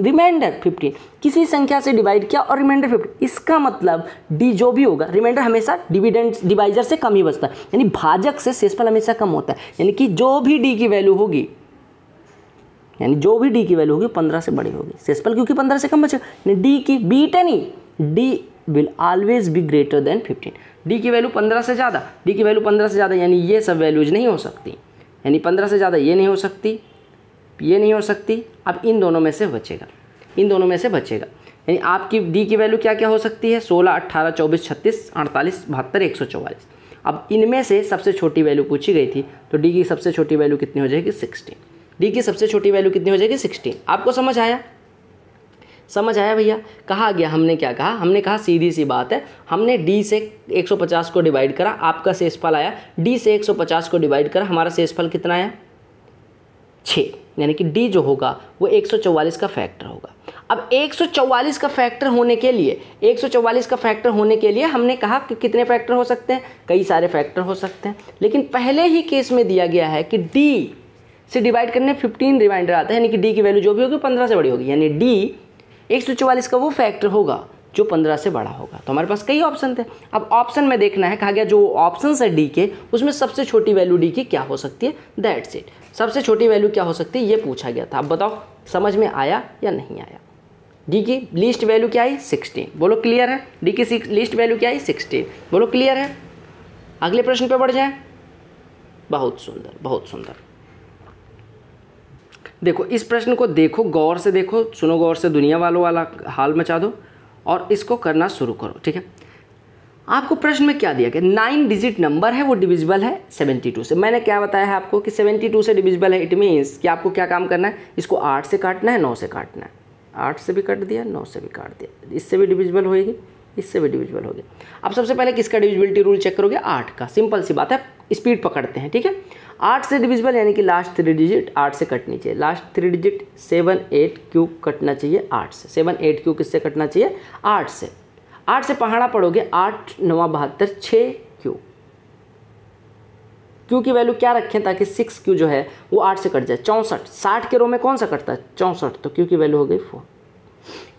Remainder fifteen किसी संख्या से डिवाइड किया और रिमाइंडर फिफ्टीन इसका मतलब डी जो भी होगा रिमाइंडर हमेशा डिविडेंड डिवाइजर से कम ही बचता है। यानी भाजक से शेषफल हमेशा कम होता है। यानी कि जो भी डी की वैल्यू होगी यानी जो भी डी की वैल्यू होगी पंद्रह से बड़ी होगी। सेसपल क्योंकि पंद्रह से कम बचेगा यानी डी की बी टेन ई D will always be greater than fifteen D की वैल्यू पंद्रह से ज़्यादा। डी की वैल्यू पंद्रह से ज़्यादा, यानी ये सब वैल्यूज़ नहीं हो सकती। यानी पंद्रह से ज़्यादा ये नहीं हो सकती, ये नहीं हो सकती। अब इन दोनों में से बचेगा। इन दोनों में से बचेगा। यानी आपकी डी की वैल्यू क्या क्या हो सकती है? सोलह अट्ठारह चौबीस, छत्तीस, अड़तालीस, बहत्तर, एक सौ चौवालीस। अब इनमें से सबसे छोटी वैल्यू पूछी गई थी तो डी की सबसे छोटी वैल्यू कितनी हो जाएगी? सिक्सटीन डी की सबसे छोटी वैल्यू कितनी हो जाएगी? सिक्सटीन आपको समझ आया? समझ आया भैया? कहा गया, हमने क्या कहा? हमने कहा सीधी सी बात है, हमने डी से 150 को डिवाइड करा, आपका शेषफल आया। डी से 150 को डिवाइड करा, हमारा शेषफल कितना आया? छः यानी कि डी जो होगा, वो 144 का फैक्टर होगा। अब 144 का फैक्टर होने के लिए 144 का फैक्टर होने के लिए हमने कहा कि कितने फैक्टर हो सकते हैं? कई सारे फैक्टर हो सकते हैं। लेकिन पहले ही केस में दिया गया है कि डी से डिवाइड करने 15 रिमाइंडर आता है, यानी कि डी की वैल्यू जो भी होगी पंद्रह से बड़ी होगी। यानी डी एक का वो फैक्टर होगा जो पंद्रह से बड़ा होगा। तो हमारे पास कई ऑप्शन थे। अब ऑप्शन में देखना है, कहा गया जो ऑप्शन है डी के, उसमें सबसे छोटी वैल्यू डी की क्या हो सकती है? दैट्स इट सबसे छोटी वैल्यू क्या हो सकती है? ये पूछा गया था। अब बताओ, समझ में आया या नहीं आया? डी की लिस्ट वैल्यू क्या आई? सिक्सटीन बोलो क्लियर है? डी की लिस्ट वैल्यू क्या आई? सिक्सटीन बोलो क्लियर है? अगले प्रश्न पर बढ़ जाए। बहुत सुंदर बहुत सुंदर। देखो, इस प्रश्न को देखो, गौर से देखो, सुनो गौर से, दुनिया वालों वाला हाल मचा दो और इसको करना शुरू करो, ठीक है? आपको प्रश्न में क्या दिया गया? नाइन डिजिट नंबर है, वो डिविजिबल है, सेवेंटी टू से। मैंने क्या बताया है आपको कि सेवेंटी टू से डिविजिबल है, इट मीन्स कि आपको क्या काम करना है? इसको आठ से काटना है, नौ से काटना है। आठ से भी काट दिया, नौ से भी काट दिया। इससे भी डिविजिबल होएगी, इससे भी डिविजिबल होगी। अब सबसे पहले किसका डिविजिबिलिटी रूल चेक करोगे? आठ का। सिंपल सी बात है, स्पीड पकड़ते हैं, ठीक है? आठ से डिविजिबल यानी कि लास्ट थ्री डिजिट आठ से कटनी चाहिए। Last three digit seven eight Q कटना चाहिए आठ से। सेवन एट क्यू किससे कटना चाहिए? आठ से। आठ से पहाड़ा पढ़ोगे आठ नवा बहत्तर छः क्यू क्यू की वैल्यू क्या रखें ताकि सिक्स क्यू जो है, वो आठ से कट जाए। चौंसठ। साठ के रो में कौन सा कटता है? चौंसठ। तो क्यू की वैल्यू हो गई फोर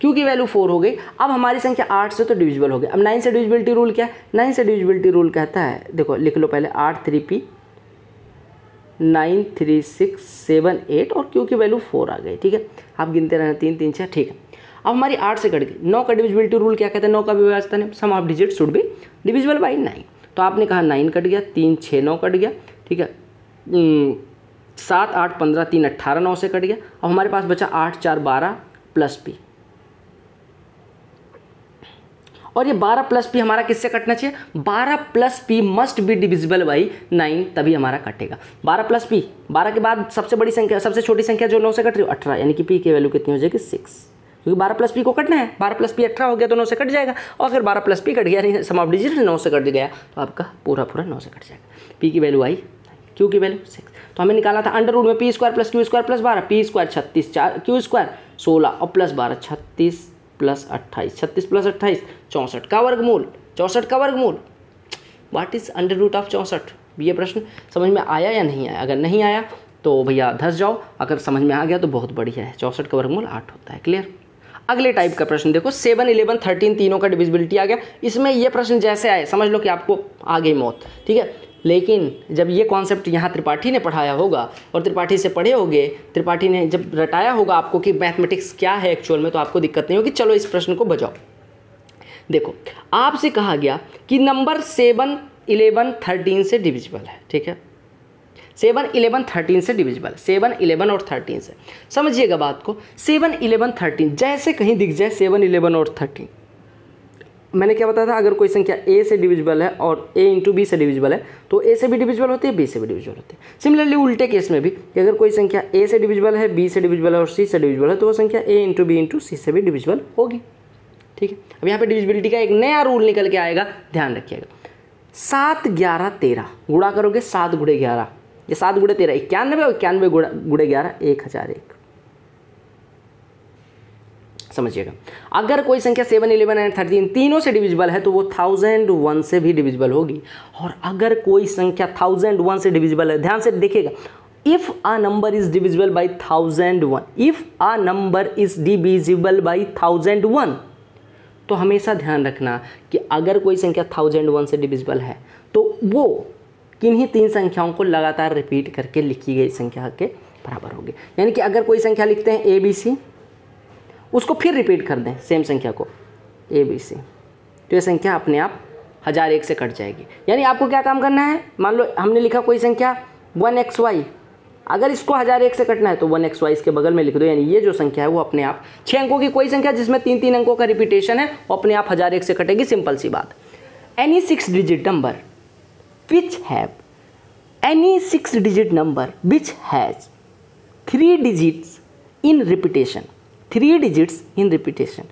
क्यू की वैल्यू फोर हो गई। अब हमारी संख्या आठ से तो डिविजिबल हो गई। अब नाइन से डिविजिबिलिटी रूल क्या? है नाइन से डिविजिबिलिटी रूल कहता है, देखो, लिख लो पहले आठ three P nine three six seven eight और क्यू की वैल्यू फोर आ गई, ठीक है? आप गिनते रहना, तीन तीन छः ठीक है। अब हमारी आठ से कट गई। नौ का डिविजिबिलिटी रूल क्या कहते हैं? नौ का विभाजता नहीं sum of digit should be divisible by nine तो आपने कहा नाइन कट गया, तीन छः नौ कट गया, ठीक है? सात, आठ, पंद्रह, तीन, अट्ठारह, नौ से कट गया। अब हमारे पास बचा आठ, चार, बारह प्लस पी और ये 12 प्लस पी हमारा किससे कटना चाहिए? 12 plus P must be divisible by nine तभी हमारा कटेगा। 12 प्लस पी 12 के बाद सबसे बड़ी संख्या, सबसे छोटी संख्या जो नौ से कट रही है, अठारह, यानी कि पी की वैल्यू कितनी हो जाएगी? सिक्स क्योंकि 12 प्लस पी को कटना है 12 प्लस पी अठारह हो गया तो नौ से कट जाएगा, और फिर 12 प्लस पी कट गया नहीं सम ऑफ़ डिजिट नौ से कट गया तो आपका पूरा पूरा नौ से कट जाएगा। पी की वैल्यू आई क्यू की वैल्यू सिक्स तो हमें निकाला था अंडर रूट में P square plus Q square plus बारह पी स्क्वायर छत्तीस, चार क्यू स्क्वायर सोलह, और प्लस बारह छत्तीस। प्लस अट्ठाईस, छत्तीस प्लस अट्ठाईस, चौंसठ का वर्गमूल, चौंसठ का वर्गमूल। What is under root of चौंसठ? ये प्रश्न समझ में आया या नहीं आया? अगर नहीं आया तो भैया धस जाओ। अगर समझ में आ गया तो बहुत बढ़िया है। चौंसठ का वर्गमूल आठ होता है क्लियर अगले टाइप का प्रश्न देखो। सेवन इलेवन थर्टीन तीनों का डिविजिबिलिटी आ गया। इसमें यह प्रश्न जैसे आए, समझ लो कि आपको आ गई मौत, ठीक है? लेकिन जब ये कॉन्सेप्ट यहाँ त्रिपाठी ने पढ़ाया होगा और त्रिपाठी से पढ़े होगे, त्रिपाठी ने जब रटाया होगा आपको कि मैथमेटिक्स क्या है एक्चुअल में तो आपको दिक्कत नहीं होगी। चलो इस प्रश्न को बजाओ। देखो, आपसे कहा गया कि नंबर सेवन इलेवन थर्टीन से डिविजिबल है, ठीक है? सेवन इलेवन थर्टीन से डिविजिबल सेवन इलेवन और थर्टीन से। समझिएगा बात को। सेवन इलेवन थर्टीन जैसे कहीं दिख जाए सेवन इलेवन और थर्टीन मैंने क्या बताया था? अगर कोई संख्या ए से डिविजिबल है और ए इंटू बी से डिविजिबल है तो ए से भी डिविजिबल होती है बी से भी डिविजिबल होती है। सिमिलरली उल्टे केस में भी, कि अगर कोई संख्या ए से डिविजिबल है बी से डिविजिबल है और सी से डिविजिबल है तो वो संख्या A into B into C से भी डिविजिबल होगी। ठीक है? अब यहाँ पे डिविजिबिलिटी का एक नया रूल निकल के आएगा, ध्यान रखिएगा। सात, ग्यारह, तेरह। गुड़ा करोगे, सात गुड़े ग्यारह। ये सात गुड़े तेरह, इक्यानवे और इक्यानवे गुड़े ग्यारह, एक हज़ार एक। समझिएगा। अगर कोई संख्या सेवन इलेवन एंड थर्टीन तीनों से डिविजिबल है तो वो थाउज़ेंड वन से भी डिविजिबल होगी। और अगर कोई संख्या थाउज़ेंड वन से डिविजिबल है, ध्यान से देखिएगा if a number is divisible by thousand one if a number is divisible by thousand one तो हमेशा ध्यान रखना कि अगर कोई संख्या थाउज़ेंड वन से डिविजिबल है तो वो किन्हीं तीन संख्याओं को लगातार रिपीट करके लिखी गई संख्या के बराबर होगी। यानी कि अगर कोई संख्या लिखते हैं ए बी सी उसको फिर रिपीट कर दें सेम संख्या को ए बी सी तो ये संख्या अपने आप हज़ार एक से कट जाएगी। यानी आपको क्या काम करना है? मान लो हमने लिखा कोई संख्या वन एक्स वाई। अगर इसको हज़ार एक से कटना है तो वन एक्स वाई इसके बगल में लिख दो। यानी ये जो संख्या है, वो अपने आप छः अंकों की कोई संख्या जिसमें तीन तीन अंकों का रिपीटेशन है, वो अपने आप हज़ार एक से कटेगी। सिंपल सी बात। Any six digit number which have any six digit number which has three digits in repetition three digits in repetition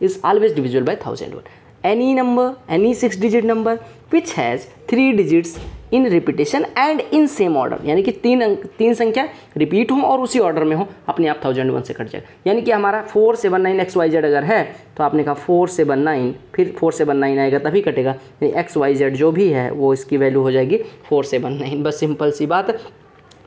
is always divisible by 1001 any number, any six digit number which has three digits in repetition and in same order यानी कि तीन अंक, तीन संख्या repeat हो और उसी order में हो, अपने आप थाउज़ेंड वन से कट जाएगा यानी कि हमारा four seven nine X Y Z अगर है तो आपने कहा फोर सेवन नाइन फिर फोर सेवन नाइन आएगा, तभी कटेगा। यानी एक्स वाई जेड जो भी है, वो इसकी वैल्यू हो जाएगी फोर सेवन नाइन बस सिंपल सी बात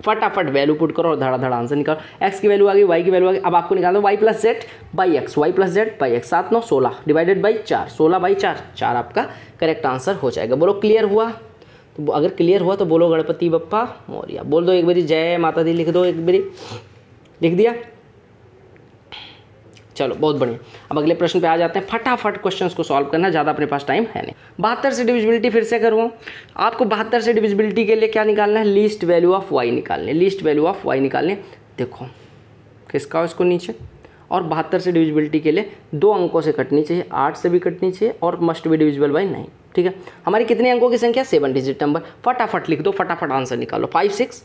फटाफट वैल्यू पुट करो और धड़ा धड़ा आंसर निकालो। एक्स की वैल्यू आ गई वाई की वैल्यू आ गई, अब आपको निकालना Y plus Z by X Y plus Z by X सात, नौ, सोलह डिवाइडेड बाई चार, सोलह बाई चार चार आपका करेक्ट आंसर हो जाएगा। बोलो क्लियर हुआ? तो अगर क्लियर हुआ तो बोलो गणपति बप्पा, मौर्या। बोल दो एक बारी, जय माता दी, लिख दो एक बारी। लिख दिया? चलो, बहुत बढ़िया। अब अगले प्रश्न पे आ जाते हैं। फटाफट क्वेश्चंस को सॉल्व करना, ज़्यादा अपने पास टाइम है नहीं। बहत्तर से डिविजिबिलिटी फिर से करूँ। आपको बहत्तर से डिविजिबिलिटी के लिए क्या निकालना है? लीस्ट वैल्यू ऑफ़ वाई निकालने लीस्ट वैल्यू ऑफ़ वाई निकालने देखो, किसका इसको नीचे? और बहत्तर से डिविजिबिलिटी के लिए दो अंकों से कटनी चाहिए, आठ से भी कटनी चाहिए और मस्ट भी डिविजिबल बाई नाइन ठीक है? हमारी कितने अंकों की संख्या? सेवन डिजिट नंबर फटाफट लिख दो, फटाफट आंसर निकालो। Five six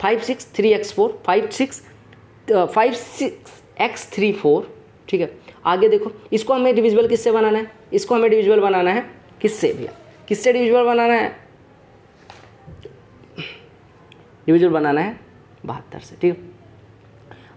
five six three X four five six five six X three four ठीक है? आगे देखो, इसको हमें डिविजिबल किससे बनाना है? इसको हमें डिविजिबल बनाना है किससे भैया? किससे डिविजिबल बनाना है? डिविजिबल बनाना है बहत्तर से, ठीक है?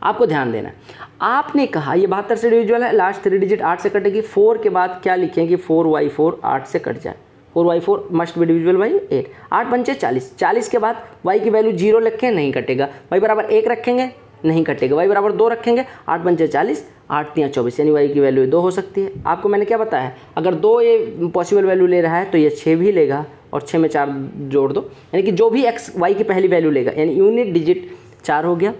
आपको ध्यान देना है। आपने कहा, ये बहत्तर से डिविजिबल है लास्ट थ्री डिजिट आठ से कटेगी फोर के बाद क्या लिखेंगे फोर वाई फोर आठ से कट जाए? Four Y four must be divisible by eight आठ पंचे चालीस. चालीस के बाद वाई की वैल्यू ज़ीरो रखें नहीं कटेगा। वाई बराबर एक रखेंगे नहीं कटेगा। वाई बराबर दो रखेंगे, आठ पंचे चालीस, आठ तीन चौबीस, यानी वाई की वैल्यू दो हो सकती है। आपको मैंने क्या बताया अगर दो ये पॉसिबल वैल्यू ले रहा है तो ये छः भी लेगा और छः में चार जोड़ दो। यानी कि जो भी एक्स वाई की पहली वैल्यू लेगा, यानी यूनिट डिजिट चार हो गया।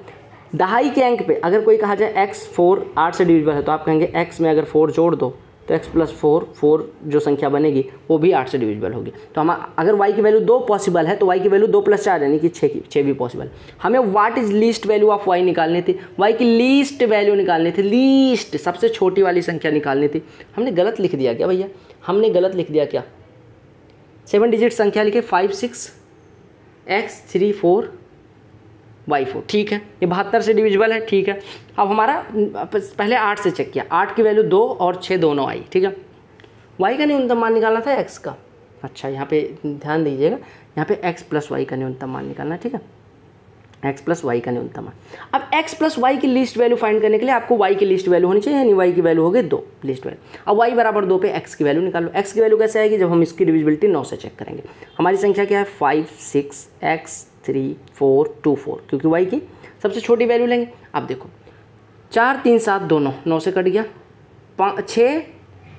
दहाई के अंक पे अगर कोई कहा जाए एक्स फोर आठ से डिविजिबल है तो आप कहेंगे एक्स में अगर फोर जोड़ दो तो एक्स प्लस फोर फोर जो संख्या बनेगी, वो भी आठ से डिविजिबल होगी। तो हम अगर वाई की वैल्यू दो पॉसिबल है तो वाई की वैल्यू दो प्लस चार, यानी कि छः की छः भी पॉसिबल हमें what is least value of Y निकालनी थी। वाई की लीस्ट वैल्यू निकालनी थी लीस्ट सबसे छोटी वाली संख्या निकालनी थी। हमने गलत लिख दिया क्या भैया? हमने गलत लिख दिया क्या? सेवन डिजिट संख्या लिखे five six X three four Y four ठीक है? ये बहत्तर से डिविजिबल है, ठीक है? अब हमारा पहले आठ से चेक किया। आठ की वैल्यू दो और छः दोनों आई, ठीक है? वाई का न्यूनतम मान निकालना था एक्स का। अच्छा यहाँ पे ध्यान दीजिएगा। यहाँ पे एक्स प्लस वाई का न्यूनतम मान निकालना है, ठीक है? एक्स प्लस वाई का न्यूनतम मान। अब एक्स प्लस वाई की लिस्ट वैल्यू फाइंड करने के लिए आपको वाई की लिस्ट वैल्यू होनी चाहिए, यानी वाई की वैल्यू हो गई दो लिस्ट वैल्यू अब वाई बराबर दो पे एक्स की वैल्यू निकालो एक्स की वैल्यू कैसे आएगी? जब हम इसकी डिविजिबिलिटी नौ से चेक करेंगे। हमारी संख्या क्या है? Five six X three four two four क्योंकि वाई की सबसे छोटी वैल्यू लेंगे अब देखो चार तीन सात दोनों नौ से कट गया पाँच छः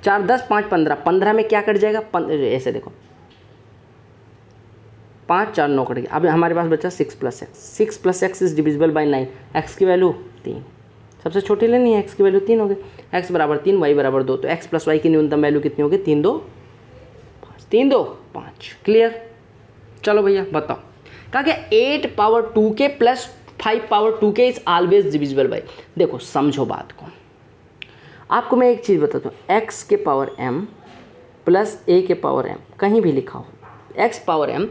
चार दस पाँच पंद्रह पंद्रह में क्या कट जाएगा ऐसे देखो पाँच चार नौ कट गया अब हमारे पास बचा six plus X six plus X is divisible by nine X की वैल्यू तीन सबसे छोटी लेनी है एक्स की वैल्यू तीन हो गई एक्स बराबर तीन वाई बराबर दो तो एक्स प्लस वाई की न्यूनतम वैल्यू कितनी होगी तीन दो पाँच तीन दो पाँच क्लियर चलो भैया बताओ कहा गया eight power two K plus five power two K is always divisible by देखो, समझो बात को। आपको मैं एक चीज़ बताता हूँ एक्स के पावर एम प्लस ए के पावर एम कहीं भी लिखा हो। X power M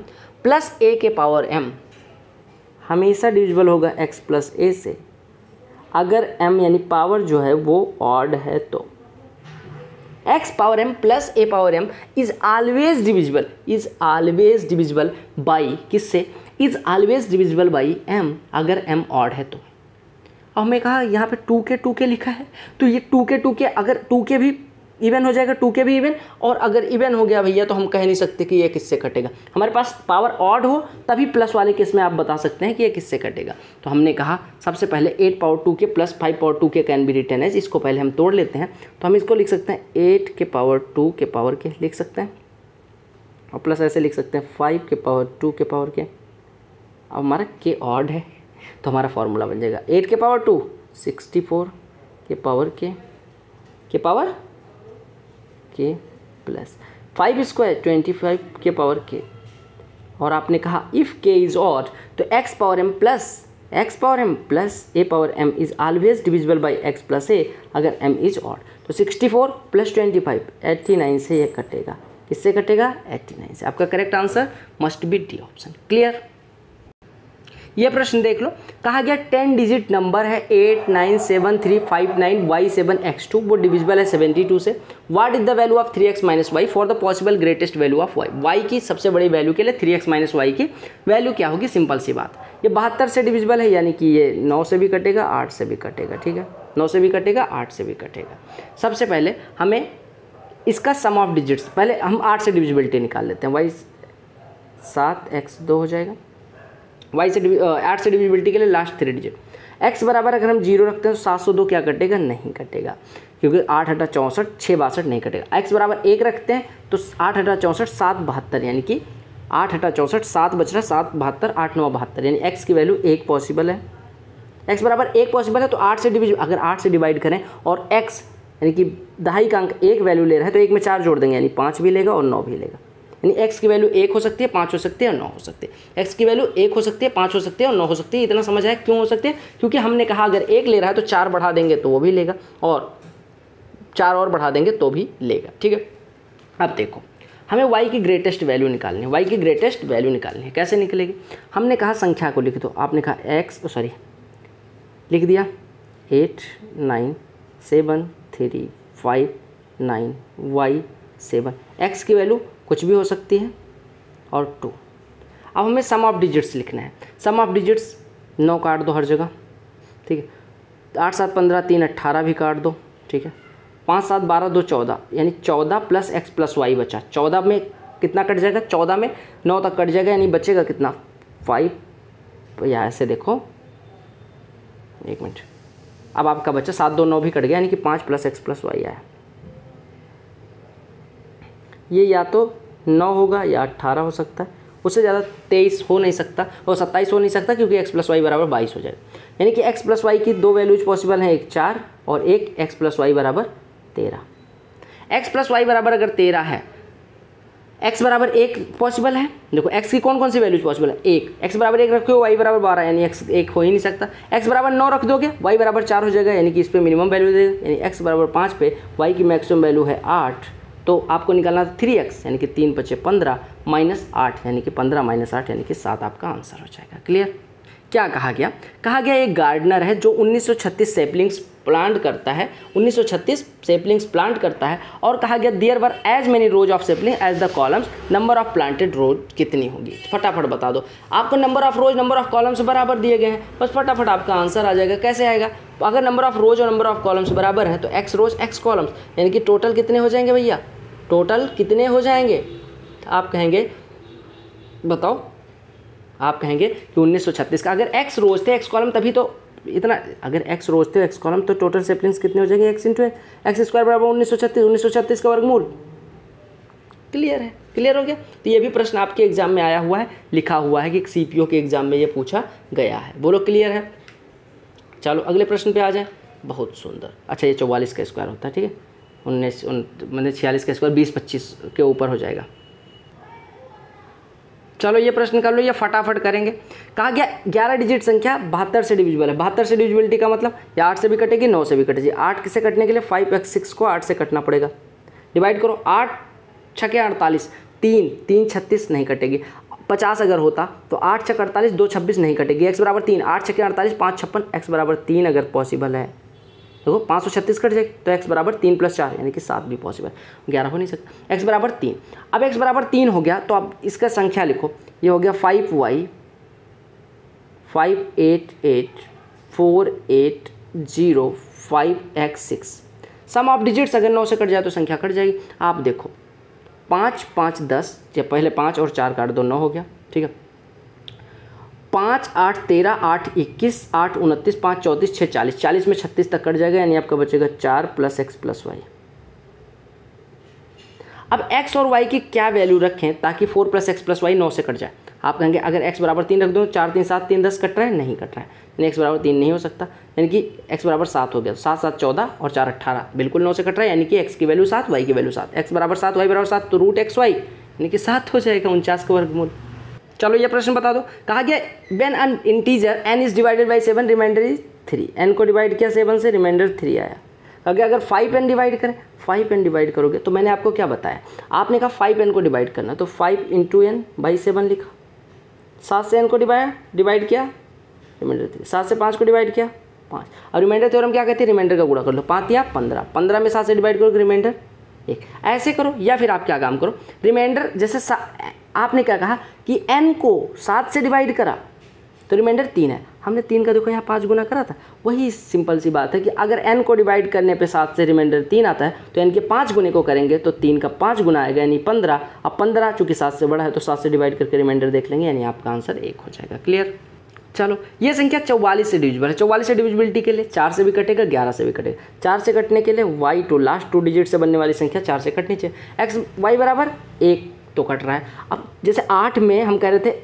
plus A के पावर एम हमेशा डिविजिबल होगा एक्स प्लस ए से। अगर एम यानी पावर जो है, वो ऑड है तो। X power M plus A power M is always divisible is always divisible by किससे? Is always divisible by M अगर एम ऑड है तो। अब हमें कहा, यहाँ पे टू के टू के लिखा है तो ये टू के टू के अगर टू के भी इवन हो जाएगा टू के भी इवन और अगर इवन हो गया भैया तो हम कह नहीं सकते कि ये किससे कटेगा। हमारे पास पावर ऑड हो, तभी प्लस वाले केस में आप बता सकते हैं कि ये किससे कटेगा। तो हमने कहा, सबसे पहले eight power two K plus five power two K can be written as इसको पहले हम तोड़ लेते हैं। तो हम इसको लिख सकते हैं एट के पावर टू के पावर के लिख सकते हैं, और प्लस ऐसे लिख सकते हैं फाइव के पावर टू के पावर के अब हमारा के ऑड है तो हमारा फॉर्मूला बन जाएगा एट के पावर टू सिक्सटी फोर के पावर के के power K plus five square twenty five के पावर के और आपने कहा इफ़ के इज़ ऑड तो X power M plus X power M plus A power M is always divisible by X plus A अगर M is odd तो sixty four plus twenty five eighty nine से ये कटेगा। किससे कटेगा? Eighty nine से। आपका correct answer must be D option clear ये प्रश्न देख लो। कहा गया टेन डिजिट नंबर है eight nine seven three five nine Y seven X two. वो डिविजिबल है सेवेंटी टू से। What is the value of three X minus Y for the possible greatest value of Y Y की सबसे बड़ी वैल्यू के लिए थ्री एक्स माइनस वाई की वैल्यू क्या होगी? सिंपल सी बात। ये बहत्तर से डिविजिबल है, यानी कि ये नौ से भी कटेगा, आठ से भी कटेगा, ठीक है? नौ से भी कटेगा, आठ से भी कटेगा। सबसे पहले हमें इसका सम ऑफ़ डिजिट्स पहले हम आठ से डिविजिबिलिटी निकाल लेते हैं। वाई सात एक्स दो हो जाएगा। वाई से आठ से डिविजिबिलिटी के लिए लास्ट थ्री डिजिट एक्स बराबर अगर हम ज़ीरो रखते हैं तो सात सौ दो क्या कटेगा? नहीं कटेगा। क्योंकि आठ हटा चौंसठ छः बासठ नहीं कटेगा। एक्स बराबर एक रखते हैं तो आठ हटा चौंसठ, सात बहत्तर, यानी कि आठ हटा चौंसठ, सात बच रहा सात बहत्तर, आठ नौ बहत्तर। यानी एक्स की वैल्यू एक पॉसिबल है। एक्स बराबर एक पॉसिबल है तो आठ से डिविज अगर आठ से डिवाइड करें और एक्स यानी कि दहाई का अंक एक वैल्यू ले रहा है तो एक में चार जोड़ देंगे, यानी पाँच भी लेगा और नौ भी लेगा। यानी एक्स की वैल्यू एक हो सकती है, पाँच हो सकती है और नौ हो सकती है। एक्स की वैल्यू एक हो सकती है, पाँच हो सकती है और नौ हो सकती है। इतना समझ आया क्यों हो सकती है? क्योंकि हमने कहा अगर एक ले रहा है तो चार बढ़ा देंगे तो वो भी लेगा और चार और बढ़ा देंगे तो भी लेगा, ठीक है? अब देखो, हमें y की ग्रेटेस्ट वैल्यू निकालनी है, y की ग्रेटेस्ट वैल्यू निकालनी है। कैसे निकलेगी? हमने कहा संख्या को लिख दो, आपने कहा x सॉरी लिख दिया। Eight, nine, seven, three, five, nine Y seven. X की वैल्यू कुछ भी हो सकती है, और टू अब हमें सम ऑफ़ डिजिट्स लिखना है। सम ऑफ़ डिजिट्स नौ काट दो हर जगह, ठीक है। आठ सात पंद्रह तीन अट्ठारह भी काट दो, ठीक है। पाँच सात बारह दो चौदह, यानी चौदह प्लस एक्स प्लस वाई बचा। चौदह में कितना कट जाएगा? चौदह में नौ तक कट जाएगा, यानी बचेगा कितना? फाइव या ऐसे देखो। एक मिनट। अब आपका बच्चा सात दो नौ भी कट गया, यानी कि पाँच प्लस एक्स प्लस वाई आया। ये या तो नौ होगा या अट्ठारह हो सकता है। उससे ज़्यादा तेईस हो नहीं सकता और सत्ताईस हो नहीं सकता क्योंकि एक्स प्लस वाई बराबर बाईस हो जाएगा। यानी कि एक्स प्लस वाई की दो वैल्यूज़ पॉसिबल हैं, एक चार और एक एक्स प्लस वाई बराबर तेरह। एक्स प्लस वाई बराबर अगर तेरह है एक्स बराबर एक पॉसिबल है। देखो एक्स की कौन कौन सी वैल्यूज़ पॉसिबल है? एक। एक्स बराबर एक रखो वाई बराबर बारह, यानी एक्स एक हो ही नहीं सकता। एक्स बराबर नौ रख दोगे वाई बराबर चार हो जाएगा, यानी कि इस पर मिनिमम वैल्यू देगा यानी एक्स बराबर पाँच पे वाई की मैक्सिमम वैल्यू है आठ। तो आपको निकालना था थ्री एक्स यानी कि तीन पचे पंद्रह माइनस आठ, यानी कि पंद्रह माइनस आठ, यानी कि सात, आपका आंसर हो जाएगा। क्लियर क्या कहा गया? कहा गया एक गार्डनर है जो 1936 सेपलिंग्स प्लांट करता है 1936 सेपलिंग्स प्लांट करता है और कहा गया there were as many rows of sapling as the columns number of planted rows कितनी होगी? फटाफट बता दो। आपको number of rows number of columns बराबर दिए गए हैं। बस फटाफट आपका आंसर आ जाएगा। कैसे आएगा? अगर नंबर ऑफ़ रोज और नंबर ऑफ़ कॉलम्स बराबर है तो एक्स रोज एक्स कॉलम्स यानी कि टोटल कितने हो जाएँगे भैया? टोटल कितने हो जाएँगे? आप कहेंगे, बताओ। आप कहेंगे कि 1936 का। अगर एक्स रोज थे एक्स कॉलम तभी तो इतना, अगर एक्स रोज थे एक्स कॉलम तो टोटल सेपलिंग्स कितने हो जाएँगे? एक्स इंटू एक्स स्क्वायर बराबर उन्नीस सौ छत्तीस, उन्नीस सौ छत्तीस का वर्गमूल। क्लियर है? क्लियर हो गया? तो ये भी प्रश्न आपके एग्ज़ाम में आया हुआ है, लिखा हुआ है कि सी पी ओ के एग्ज़ाम में ये पूछा गया है। बोलो क्लियर है? चलो, अगले प्रश्न पे आ जाए। बहुत सुंदर। अच्छा ये चौवालीस का स्क्वायर होता है, ठीक है? उन्नीस मतलब छियालीस का स्क्वायर बीस, पच्चीस के ऊपर हो जाएगा। चलो ये प्रश्न कर लो, ये फटाफट करेंगे। कहा गया, ग्यारह डिजिट संख्या बहत्तर से डिविजिबल है। बहत्तर से डिविजिबिलिटी का मतलब या आठ से भी कटेगी, नौ से भी कटेगी। आठ से कटने के लिए? फाइव एक्स सिक्स को आठ से कटना पड़ेगा। डिवाइड करो, आठ छः अड़तालीस, तीन तीन छत्तीस नहीं कटेगी। पचास अगर होता तो आठ छः अड़तालीस, दो छब्बीस नहीं कटेगी। एक्स बराबर तीन, आठ छके अड़तालीस, पाँच छप्पन एक्स बराबर तीन अगर पॉसिबल है। देखो, पाँच सौ छत्तीस कट जाएगी तो एक्स बराबर तीन प्लस चार यानी कि सात भी पॉसिबल ग्यारह हो नहीं सकता। एक्स बराबर तीन। अब एक्स बराबर तीन हो गया तो अब इसका संख्या लिखो। ये हो गया five Y five eight eight four eight zero five X six sum of digits अगर नौ से कट जाए तो संख्या कट जाएगी। आप देखो, पाँच पाँच, दस, या पहले पाँच और चार काट दो, नौ हो गया, ठीक है? पाँच आठ तेरह आठ इक्कीस आठ उनतीस पाँच चौंतीस छः चालीस। चालीस में छत्तीस तक कट जाएगा, यानी आपका बचेगा चार प्लस एक्स प्लस वाई अब एक्स और वाई की क्या वैल्यू रखें ताकि four plus X plus Y नौ से कट जाए? आप कहेंगे, अगर एक्स बराबर तीन रख दो, चार, तीन, सात, तीन, दस कट रहा है? नहीं कट रहा है। यानी एक्स बराबर तीन नहीं हो सकता। यानी कि एक्स बराबर सात हो गया। सात सात, चौदह और चार अट्ठारह बिल्कुल नौ से कट रहा है, यानी कि एक्स की वैल्यू सात वाई की वैल्यू सात। एक्स बराबर सात वाई बराबर सात तो रूट एक्स वाई यानी कि सात हो जाएगा उनचास का वर्गमूल। चलो ये प्रश्न बता दो। कहा गया when an integer N is divided by seven remainder is three N को डिवाइड किया सेवन से रिमाइंडर थ्री आया। अगर अगर फाइव एन डिवाइड करें फाइव एन डिवाइड करोगे तो मैंने आपको क्या बताया? आपने कहा फाइव एन को डिवाइड करना तो five into N by seven लिखा। सात से एन को डिवाइड डिवाइड किया रिमाइंडर थ्री सात से पाँच को डिवाइड किया, पाँच। और रिमाइंडर थ्योरम क्या कहते हैं? रिमाइंडर का गुणा कर लो, पाँच या पंद्रह। पंद्रह में सात से डिवाइड करोगे रिमाइंडर एक ऐसे करो या फिर आप क्या काम करो। रिमाइंडर जैसे आपने क्या कहा कि एन को सात से डिवाइड करा तो रिमाइंडर तीन है। हमने तीन का देखो यहाँ पाँच गुना करा था। वही सिंपल सी बात है कि अगर एन को डिवाइड करने पे सात से रिमाइंडर तीन आता है तो एन के पाँच गुने को करेंगे तो तीन का पाँच गुना आएगा, यानी पंद्रह। अब पंद्रह चूँकि सात से बड़ा है तो सात से डिवाइड करके रिमाइंडर देख लेंगे, यानी आपका आंसर एक हो जाएगा। क्लियर चलो, ये संख्या चौवालीस से डिविजिबल है। चौवालीस से डिविजिबिलिटी के लिए चार से भी कटेगा, ग्यारह से भी कटेगा। चार से कटने के लिए Y two last two digit से बनने वाली संख्या चार से कटनी चाहिए। एक्स वाई बराबर एक तो कट रहा है। अब जैसे आठ में हम कह रहे थे,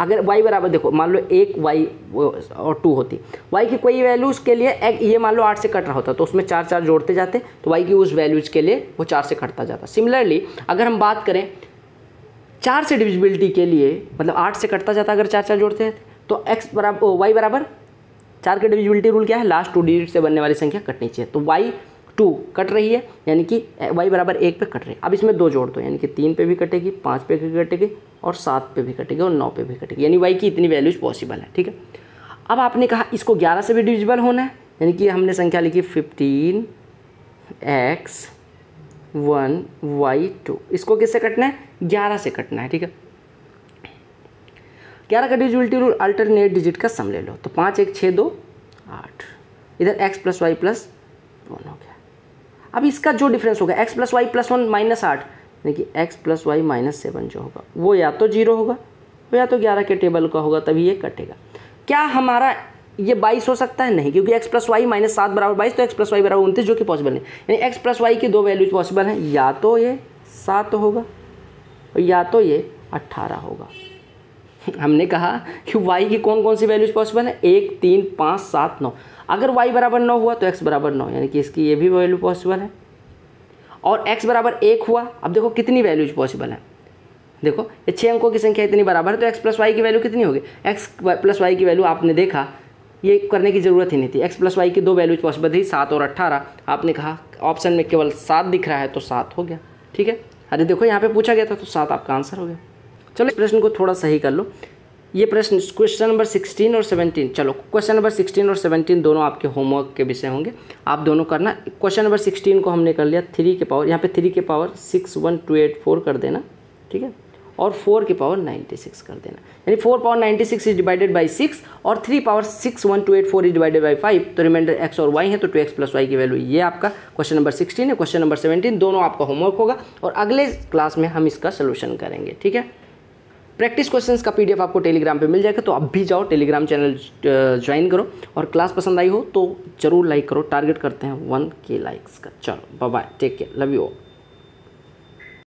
अगर वाई बराबर, देखो, मान लो एक वाई और टू होती। वाई की कोई वैल्यू उसके लिए एक ये मान लो आठ से कट रहा होता तो उसमें चार चार जोड़ते जाते तो वाई की उस वैल्यूज़ के लिए वो चार से कटता जाता। सिमिलरली अगर हम बात करें, चार से डिविजिबिलिटी के लिए मतलब आठ से कटता जाता अगर चार चार जोड़ते हैं तो एक्स बराबर वाई बराबर, चार का डिविजिबिलिटी रूल क्या है? लास्ट टू डिजिट से बनने वाली संख्या कटनी चाहिए। तो वाई टू कट रही है, यानी कि वाई बराबर एक पे कट रही है। अब इसमें दो जोड़ दो, यानी कि तीन पे भी कटेगी, पाँच पे भी कटेगी और सात पे भी कटेगी और नौ पे भी कटेगी। यानी वाई की इतनी वैल्यूज़ पॉसिबल है, ठीक है? अब आपने कहा इसको ग्यारह से भी डिविजिबल होना है, यानी कि हमने संख्या लिखी fifteen X one Y two इसको किससे कटना है? ग्यारह से कटना है, ठीक है? ग्यारह का डिविजिबिलिटी रूल अल्टरनेट डिजिट का सम ले लो। तो पाँच, एक, छः, दो, आठ। इधर X plus Y plus one हो गया। अब इसका जो डिफरेंस होगा X plus Y plus one minus आठ, यानी कि X plus Y minus seven जो होगा, वो या तो ज़ीरो होगा, वो या तो ग्यारह के टेबल का होगा, तभी ये कटेगा। क्या हमारा ये बाईस हो सकता है? नहीं, क्योंकि एक्स प्लस वाई माइनस सात बराबर बाईस तो एक्स प्लस वाई बराबर उनतीस, जो कि पॉसिबल नहीं। यानी एक्स प्लस वाई की दो वैल्यूज़ पॉसिबल हैं, या तो ये सात होगा, और या तो ये अट्ठारह होगा। हमने कहा कि वाई की कौन कौन सी वैल्यूज़ पॉसिबल है? एक, तीन, पाँच, सात, नौ। अगर वाई बराबर नौ हुआ तो एक्स बराबर नौ, यानी कि इसकी ये भी वैल्यू पॉसिबल है। और एक्स बराबर एक हुआ, अब देखो कितनी वैल्यूज़ पॉसिबल है। देखो, ये छः अंकों की संख्या इतनी बराबर है तो एक्स प्लस वाई की वैल्यू कितनी होगी? एक्स प्लस वाई की वैल्यू आपने देखा, ये करने की ज़रूरत ही नहीं थी। एक्स प्लस वाई की दो वैल्यूज़ पॉसिबल थी, सात और अट्ठारह। आपने कहा ऑप्शन में केवल सात दिख रहा है तो सात हो गया। ठीक है? अरे देखो, यहाँ पे पूछा गया था तो सात आपका आंसर हो गया। चलो इस प्रश्न को थोड़ा सही कर लो। ये प्रश्न क्वेश्चन नंबर सिक्सटीन और सेवनटीन चलो क्वेश्चन नंबर सिक्सटीन और सेवनटीन दोनों आपके होमवर्क के विषय होंगे। आप दोनों करना। क्वेश्चन नंबर सिक्सटीन को हमने कर लिया थ्री के पावर यहाँ पे थ्री के power six one two eight four कर देना, ठीक है? और फोर के पावर नाइन्टी सिक्स कर देना। यानी four power ninety six is divided by six और three power six one two eight four is divided by five तो रिमाइंडर एक्स और वाई है तो टू एक्स प्लस वाई की वैल्यू ये आपका क्वेश्चन नंबर सिक्सटीन है। क्वेश्चन नंबर सेवेंटीन दोनों आपका होमवर्क होगा और अगले क्लास में हम इसका सोल्यूशन करेंगे, ठीक है? प्रैक्टिस क्वेश्चंस का पीडीएफ आपको टेलीग्राम पे मिल जाएगा तो अब भी जाओ टेलीग्राम चैनल ज्वाइन करो और क्लास पसंद आई हो तो ज़रूर लाइक करो टारगेट करते हैं वन के लाइक्स का। चलो bye take care love you all